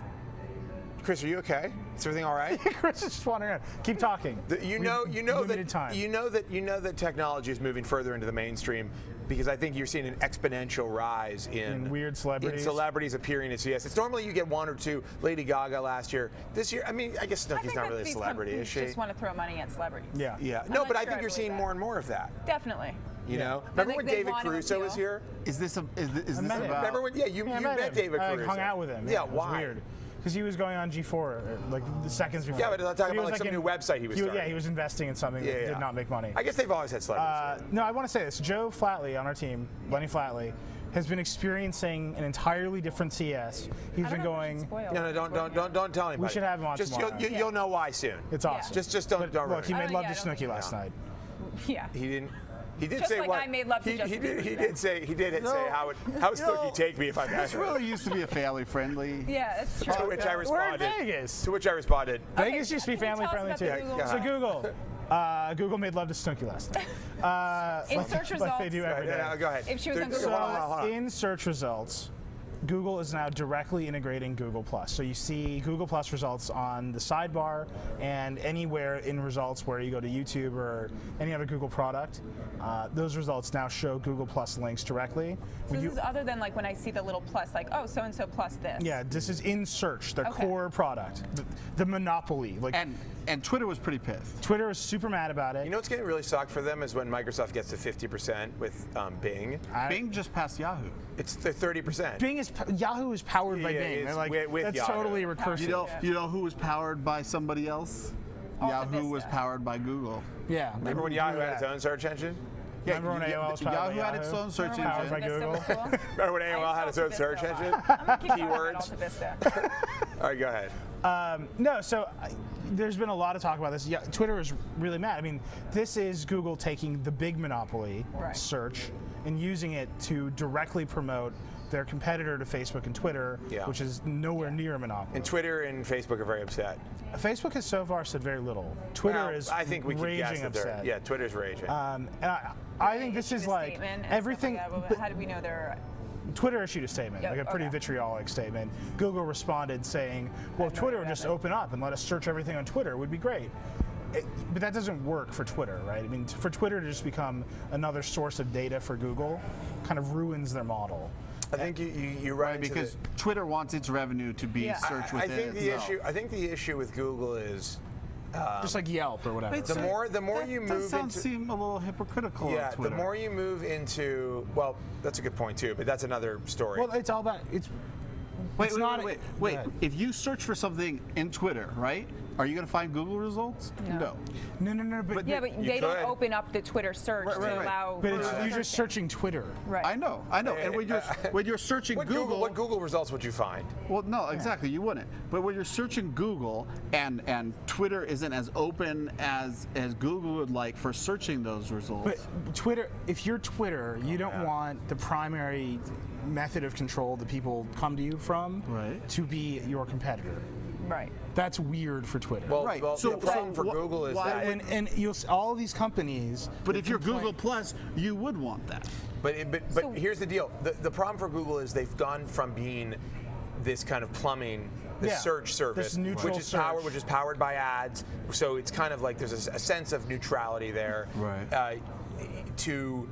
Chris, are you okay? Is everything all right? Chris is just wandering around. Keep talking. The- you We- know, you know that time. you know that you know that technology is moving further into the mainstream because I think you're seeing an exponential rise in, In weird celebrities. in celebrities appearing at CES. It's normally you get one or two. Lady Gaga last year. This year, I mean, I guess Snooki's not really a these celebrity, is she? just want to throw money at celebrities. yeah. yeah, I'm no, not but I think I you're seeing that. more and more of that. Definitely. You know, remember when David want Caruso was here? Is this a, is, thi- is this met about? Remember when? Yeah, you, Yeah, you I met, him. David I Caruso. hung out with him. Yeah, it was why? weird. Because he was going on G4 uh, like the seconds before. Yeah, but I'm talking about, was, like, some in- new website he was Yeah, starting. he was investing in something Yeah, that yeah. did not make money. I guess they've always had celebrities. Uh, no, I want to say this. Joe Flatley on our team, Lenny Flatley, has been experiencing an entirely different CES. He's I been don't know going. should no, no, don't, don't, don't, don't tell anybody. We should have him on Just tomorrow. You'll, you, Yeah. you'll know why soon. It's awesome. Just, just don't, But don't look, he made Oh, love yeah, to Snooki last night. Yeah. He didn't. He did Just say like what? I made love to he, Justin he did. He did say. He did No. say how would how would You take me if I met This her? really used to be a family friendly. Yeah, it's true. To which I responded. We're in responded. Vegas. To which I responded. Vegas used to be family friendly too. the Google- So Google, uh, Google made love to Snooki last night. Uh, In like, search like they do results- every Yeah, day. yeah, go ahead. If she was on There- Google hold on, hold on. in search results, Google is now directly integrating Google Plus. So you see Google Plus results on the sidebar and anywhere in results where you go to YouTube or any other Google product. Uh, those results now show Google Plus links directly. So this you- is other than like when I see the little plus, like oh, so and so plus this. yeah, this is in search, the Okay. core product, the, the monopoly. Like And and Twitter was pretty pissed. Twitter is super mad about it. You know what's getting really suck for them is when Microsoft gets to 50% with um, Bing. I- Bing just passed Yahoo. It's 30%. Bing is Yahoo is powered by Yeah, Bing. it's They're like with- with that's Yahoo. totally recursive. You know, you know who was powered by somebody else? Alta Yahoo was powered by Google. yeah. Remember when Yahoo had its own search engine? Remember when AOL was powered by Yahoo had its own search Remember Powered engine. by Google. Remember when AOL had its own search engine? lot. I'm gonna keep talking about Keywords. All right, go ahead. Um, no, so I, there's been a lot of talk about this. Yeah, Twitter is really mad. I mean, this is Google taking the big monopoly, Right. search, and using it to directly promote their competitor to Facebook and Twitter, Yeah. which is nowhere near a monopoly. And Twitter and Facebook are very upset. Facebook has so far said very little. Twitter Well, is I think we can raging guess upset. Yeah, Twitter's raging. Um, and I, I think this is like statement and stuff everything. Like that, but- but how do we know they're? Twitter issued a statement, Yeah, like a pretty okay. vitriolic statement. Google responded saying, "Well, if Twitter would just about open up and let us search everything on Twitter, it would be great." It- but that doesn't work for Twitter, right? I mean, t- for Twitter to just become another source of data for Google, kind of ruins their model. I think you, you, you run Right, into because the- Twitter wants its revenue to be Yeah. searched I, I within think the itself. issue. I think the issue with Google is um, just like Yelp or whatever. The more the more that, you that move sounds into seem a little hypocritical. yeah, Twitter. the more you move into well, that's a good point too. But that's another story. well, it's all about it's. Wait, it's wait, not wait, wait, wait. If you search for something in Twitter, right? Are you going to find Google results? No. No, no, no, but Yeah, but You they don't open up the Twitter search Right, right, to right. allow. but it's, you're just searching Twitter. Right. I know, I know. And when you're when you're searching what Google, Google, what Google results would you find? well, no, exactly, you wouldn't. But when you're searching Google and and Twitter isn't as open as as Google would like for searching those results. But Twitter, if you're Twitter, you oh, don't yeah. want the primary method of control that people come to you from Right. to be your competitor. Right. That's weird for Twitter. Well, Right, well so- the problem so for wh- Google is why that. and and you'll s- all these companies. but if you're Google Plus, you would want that. But it, but, but So- here's the deal: the, the problem for Google is they've gone from being this kind of plumbing, the Yeah, search service, this neutral which is powered, which is powered by ads. So it's kind of like there's a sense of neutrality there. Right. Uh, to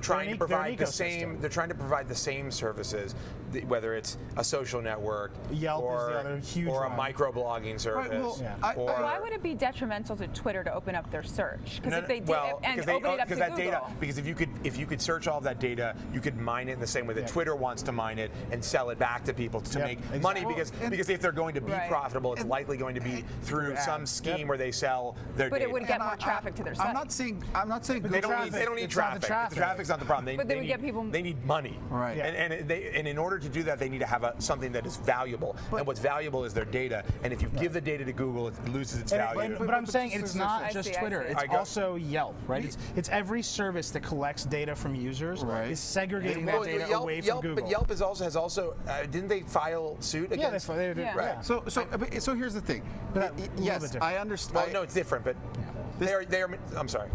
trying an to they're an provide the same they're trying to provide the same services th- whether it's a social network Yelp is or, the other huge or a one. microblogging service well, Yeah. I- I- or Why would it be detrimental to Twitter to open up their search? Because No, if they did well, and they, open it oh, up to that Google, data because if you could if you could search all of that data, you could mine it in the same way that Yeah. Twitter wants to mine it and sell it back to people to Yep, make exactly. money Well, because and- because if they're going to be Right. profitable, it's likely going to be through ads. some scheme Yep. where they sell their data. but data. it would get And more I- traffic to their site. I'm not saying I'm not saying they don't need, they traffic. don't need It's the traffic. traffic. traffic's not the problem. They, But they they would need, get people- They need money. Right. And and, they, and in order to do that, they need to have a, something that is valuable. and what's valuable is their data. And if you give the data to Google, it loses its And- value. and- but I'm But- saying it's not I just see, Twitter. It's I go- also Yelp, right? It's, it's every service that collects data from users Right. is segregating Well, that data Yelp, away from Yelp, Google. But Yelp is also has also uh, didn't they file suit yeah, against? that's why they, they, Yeah. yeah. So so but- so here's the thing. But that- Y- a little yes. I understand. Well, no, it's different, but they are. They are. I'm sorry.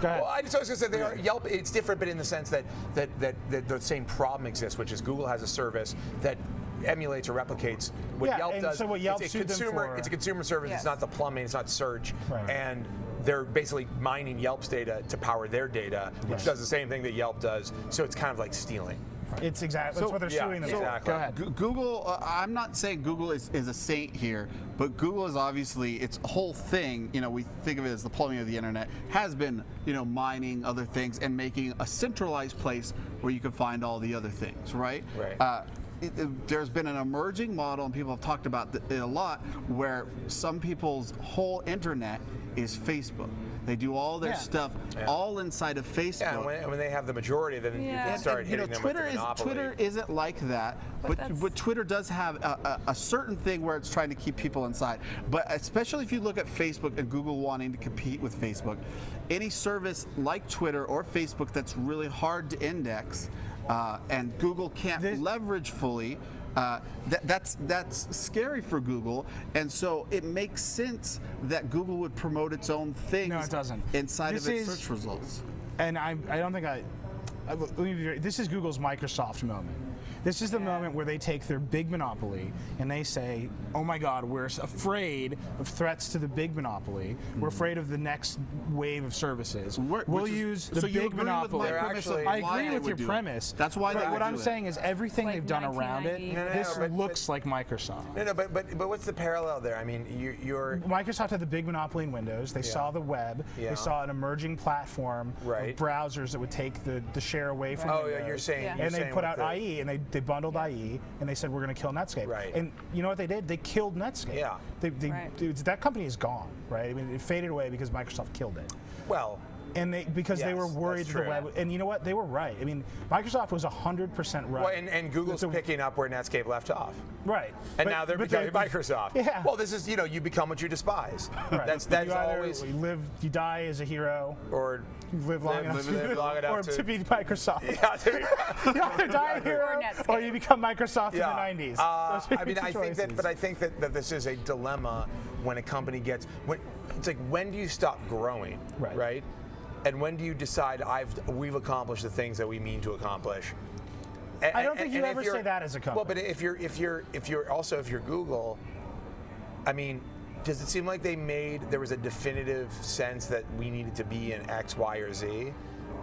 Go ahead. Well, I just I was going to say they are Yelp. It's different, but in the sense that that, that that the same problem exists, which is Google has a service that emulates or replicates what Yeah, Yelp and does. so what Yelp it's a sued them consumer. for- It's a consumer service. Yes. It's not the plumbing. It's not search. Right. And they're basically mining Yelp's data to power their data, which Right. does the same thing that Yelp does. So it's kind of like stealing. It's exactly that's So- what they're yeah, suing them so- for. exactly. Go ahead. G- Google, uh, I'm not saying Google is, is a saint here, but Google is obviously its whole thing. You know, we think of it as the plumbing of the internet. Has been, you know, mining other things and making a centralized place where you can find all the other things, right? Right. Uh, it, it- there's been an emerging model, and people have talked about it a lot, where some people's whole internet is Facebook. They do all their Yeah. stuff Yeah. all inside of Facebook. Yeah, and when, when they have the majority, then you Yeah. can And- start And, you know, them Twitter with is the monopoly. Twitter isn't like that, but that's- but Twitter does have a, a, a certain thing where it's trying to keep people inside. But especially if you look at Facebook and Google wanting to compete with Facebook, any service like Twitter or Facebook that's really hard to index, uh, and Google can't This- leverage fully. Uh, that, that's that's scary for Google, and so it makes sense that Google would promote its own things. No, it doesn't. Inside This of its is- search results. and I, I don't think I, I. Let me be this is Google's Microsoft moment. This is the moment where they take their big monopoly and they say, "Oh my God, we're afraid of threats to the big monopoly. We're mm-hmm. afraid of the next wave of services. Where- we'll which is- use the so big agree with monopoly." premise actually- I agree with your do it. premise. That's why but they what I'm it. saying is everything Like they've done around it. No, no, this but- looks like Microsoft. No, no, but but but what's the parallel there? I mean, you, you're Microsoft had the big monopoly in Windows. They saw the web. Yeah. They saw an emerging platform Right. of browsers that would take the, the share away from Oh, Windows. yeah, you're saying- Yeah. you're and they saying put out the- IE, and they, they bundled IE, and they said we're going to kill Netscape. Right. And you know what they did? They killed Netscape. Yeah. They, they, Right. dude, that company is gone, right? I mean, it faded away because Microsoft killed it. well. And they because they were worried that the web. And you know what? They were right. I mean, Microsoft was hundred percent right. Well, and, and Google's That the- picking up where Netscape left off. right. And But- now they're becoming they- Microsoft. Yeah. Well, this is, you know, you become what you despise. Right. That's You that's either always live, you die as a hero, or you live long Live- enough, live- live long enough or to- to be Microsoft. yeah, there you you either die a hero Or Netscape. or you become Microsoft Yeah. in the 90s. Uh, I mean, I two think that, but I think that, that this is a dilemma when a company gets when it's like when do you stop growing, right? Right. And when do you decide I've we've accomplished the things that we mean to accomplish? And- I don't and- think you and ever say that as a company. Well, but if you're if you're if you're also if you're Google, I mean, does it seem like they made there was a definitive sense that we needed to be in X, Y, or Z?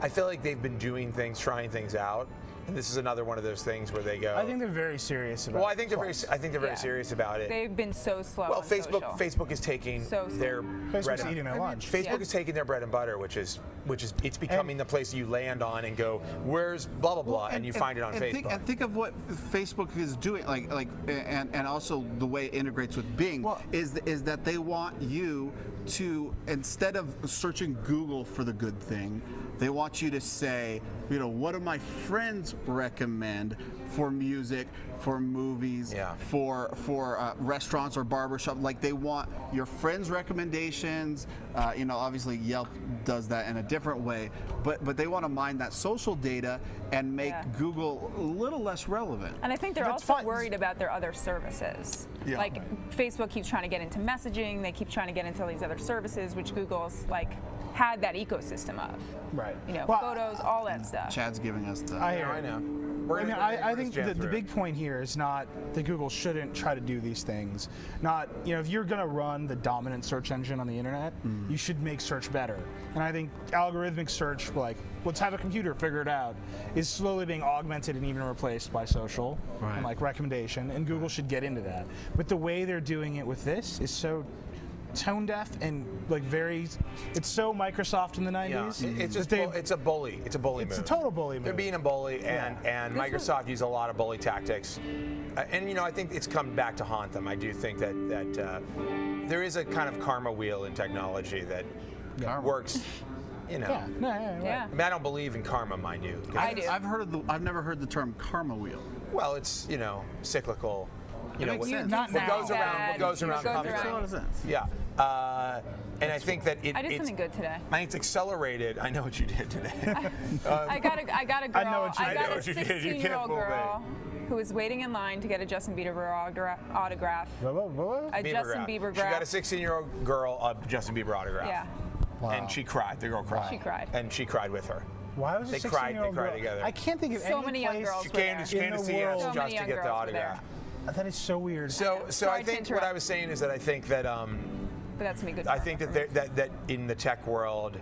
I feel like they've been doing things, trying things out, and this is another one of those things where they go. I think they're very serious about it. Well, I think they're very. I think they're very Yeah. serious about it. They've been so slow. well, on Facebook. social. Facebook is taking So slow. their bread Facebook's and eating their lunch. Facebook Yeah. is taking their bread and butter, which is which is it's becoming And- the place you land on and go, where's blah blah blah, and, you find it on and Facebook. Think, and think of what Facebook is doing, like like, and and also the way it integrates with Bing Well- is is that they want you to instead of searching Google for the good thing, they want you to say, you know, what do my friends recommend for music, for movies, Yeah. for for uh, restaurants or barbershop. Like they want your friends' recommendations. Uh, you know, obviously Yelp does that in a different way, but but they want to mine that social data and make Yeah. Google a little less relevant. And I think they're That's also fine. worried about their other services. Yeah. Like Facebook keeps trying to get into messaging, they keep trying to get into all these other services, which Google's like had that ecosystem of. Right. You know, Well, photos, all that stuff. Chad's giving us the. I Yeah, hear I know. We're I mean, I, I think the, the big point here is not that Google shouldn't try to do these things. Not, you know, if you're going to run the dominant search engine on the internet, Mm. you should make search better. And I think algorithmic search, like, let's have a computer figure it out, is slowly being augmented and even replaced by social Right. and like recommendation. And Google should get into that. But the way they're doing it with this is so tone deaf and like very, it's so Microsoft in the 90s. Yeah, it- it's just they, it's a bully. It's a bully It's a total bully They're being a bully, and Yeah. and Microsoft used a lot of bully tactics, uh, and you know I think it's come back to haunt them. I do think that that uh, there is a kind of karma wheel in technology that Karma. works. You know, yeah, yeah, yeah, right. Yeah. I mean, I don't believe in karma, mind you. I do. I've heard of the. I've never heard the term karma wheel. Well, it's you know cyclical. You know makes what, sense. What goes around, what goes around What comes goes Makes a lot around. of sense. Yeah, uh, and I think that it, I did it's, something good today. I think it's accelerated. I know what you did today. I got a, I got a girl. I know what you I did. got I know a what you did. You 16 can't year old fool me. girl who was waiting in line to get a Justin Bieber autograph. Blah, blah, blah. A Justin graph. Bieber She got a 16-year-old girl a Justin Bieber autograph. Yeah. Wow. And she cried. The girl cried. She cried. And she cried with her. Why was a They cried- they 16-year-old cried girl? together. I can't think of So any many young girls She were came there. to, she In came to see world. us So just to get the girls were there. autograph. That is so weird. So, so Sorry I think what. I was saying is that I think that um, But that's me good. I think that, there, that that in the tech world,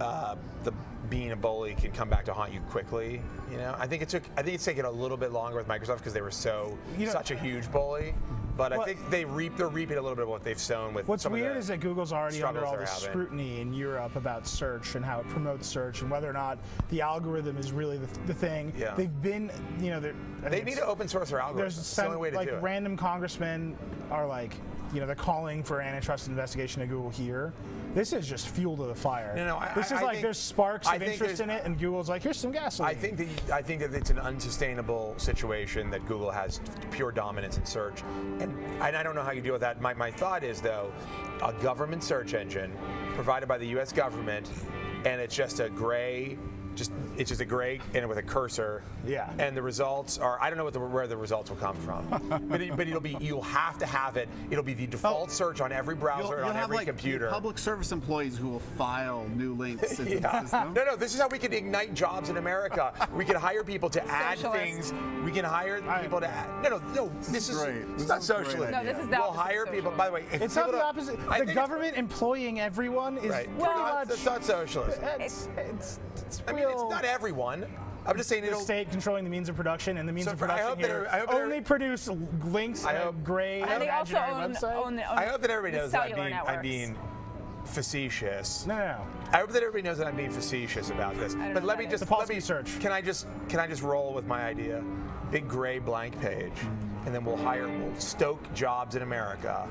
uh, the being a bully can come back to haunt you quickly. You know, I think it took. I think it's taken a little bit longer with Microsoft because they were so You know- such a huge bully. But I think they reap. They're reaping a little bit of what they've sown with. What's some of weird the is that Google's already under all this having. scrutiny in Europe about search and how it promotes search and whether or not the algorithm is really the, the thing. Yeah. They've been, you know, they're, They need to open source their algorithms. There's It's the only way to like do it. random congressmen are like, you know, they're calling for antitrust investigation of Google here. This is just fuel to the fire. No, no, I- this is I like there's sparks of interest in it, and Google's like, here's some gasoline. I think that I think that it's an unsustainable situation that Google has pure dominance in search, and, and I don't know how you deal with that. My, my thought is though, a government search engine provided by the U.S. government, and it's just a gray, just it's just a gray and with a cursor. Yeah. And the results are I don't know what the, where the results will come from, but it, but it'll be you'll have to have it. It'll be the oh. default search on every browser You'll, you'll on have every like computer. public service employees who will file new links into the Yeah. system. No, no, this is how we can ignite jobs in America. We can hire people to add Socialist. things. We can hire people to add. No, no, no. This, is great. It's This not is a great. No, this is the We'll hire people. By the way, it's not the opposite. The government employing everyone is Right. pretty Well, much. That's not socialism. it's, it's, it's I mean, it's not everyone. I'm just saying the it'll. state controlling the means of production, and the means So of for- I production hope here I hope that only produce links I hope- gray and they also own, own, the- own I hope that everybody knows that I'm being, I'm being facetious. no, no, no. I hope that everybody knows that I'm being facetious about this. But let me that just. The let me search. Can I just can I just roll with my idea? Big gray blank page, mm. and then we'll hire we'll stoke jobs in America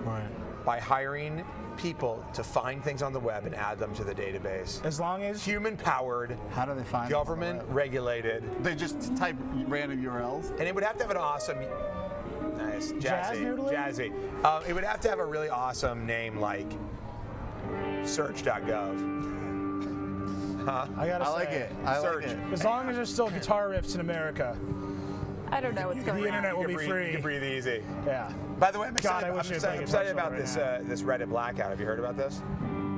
by hiring people to find things on the web and add them to the database. As long as Human powered, How do they find it the government-regulated? They just type random URLs. and it would have to have an awesome. Nice, Jazz jazzy, noodling? jazzy. Um, it would have to have a really awesome name like search.gov. I gotta I say, like it. I Search. like it. As long as there's still guitar riffs in America, I don't know what's going on. the internet will be breathe, free. You can breathe easy. yeah. By the way, I'm God, excited, I wish I'm excited, I'm excited about right this uh, this Reddit blackout. Have you heard about this?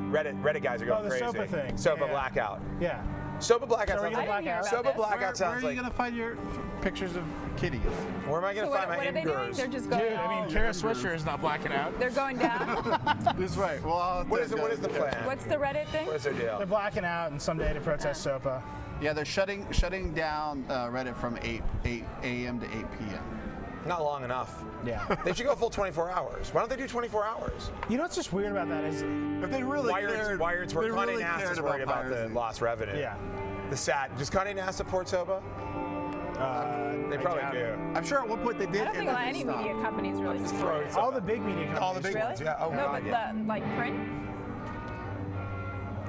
Reddit Reddit guys are going Oh, the crazy. SOPA thing. SOPA Yeah. blackout. Yeah. SOPA blackout So sounds like the I didn't hear blackout? about SOPA blackout Where, where are you like. gonna find your pictures of kitties? Where am I going So to what, find my what are they doing? They're just going. Dude, I mean, Kara Swisher is not blacking out. they're going down. That's right. Well, I'll have What to is the, what is the plan? What's the Reddit thing? What is their deal? They're blacking out, and someday to protest SOPA. Yeah, they're shutting shutting down uh, Reddit from 8 8 a.m. to 8 p.m. Not long enough. Yeah. They should go full 24 hours. Why don't they do 24 hours? you know what's just weird about that is, If they really Wired's, cared, Wired's they were Condé really Nast cared is worried about, the lost revenue. yeah. The SAT. Does Condé Nast support SOPA? Uh, They probably do. I'm sure at one point they did. I don't think then like they any stopped. media companies really support it. All the big media companies. All the big Really? ones. Yeah. Oh no, God. but yeah. the, like print.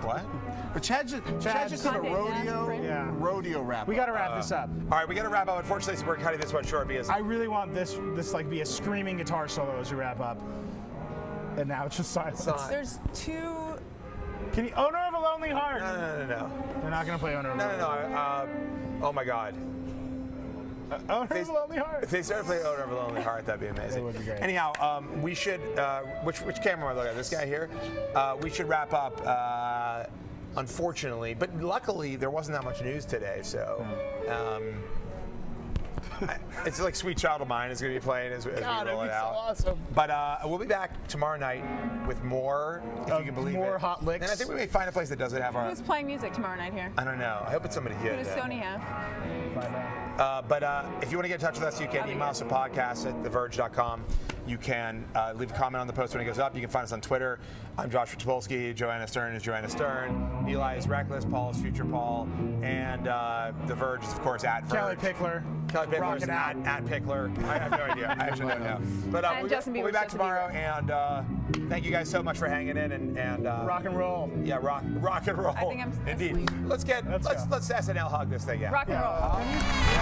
What? But Chad just, Chad just did a rodeo. Yeah. rodeo rap. We got to wrap this up. All right, we got to wrap up. Unfortunately, we're cutting this one short because I really want this this like be a screaming guitar solo as we wrap up. And now it's just silence. not. There's two. Can you owner of a lonely heart? no, no, no, no, They're not gonna play owner of a no, no, lonely no. Uh, oh my God. Heart. Owner of a lonely heart. If they started playing Owner of a Lonely Heart, that'd be amazing. That would be great. Anyhow, um, we should. Uh, which which camera am I looking at? This guy here. Uh, we should wrap up. Uh, unfortunately, but luckily there wasn't that much news today, so. Um, it's like Sweet Child of Mine is going to be playing as, as God, we roll it'd be so awesome. But uh, we'll be back tomorrow night with more, if Of you can believe more it. More hot licks. And I think we may find a place that doesn't have our. Who's playing music tomorrow night here? I don't know. I hope it's somebody Who does. Sony have? Find out. Uh, but uh, if you want to get in touch with us, you can email us at podcast at theverge.com. You can uh, leave a comment on the post when it goes up. You can find us on Twitter. I'm Joshua Topolsky. Joanna Stern is Joanna Stern. Nilay is Reckless. Paul is Future Paul. And uh, The Verge is, of course, at Kellie Pickler. Kellie Pickler is at, at Pickler. I have no idea. I actually don't know. But uh, we'll, Justin we'll be back Justin tomorrow. Bieber. And uh, thank you guys so much for hanging in. And, and uh, Rock and roll. Yeah, rock, rock and roll. I think I'm Indeed. asleep. Let's get Let's let's go. let's SNL hug this thing out. Rock and roll.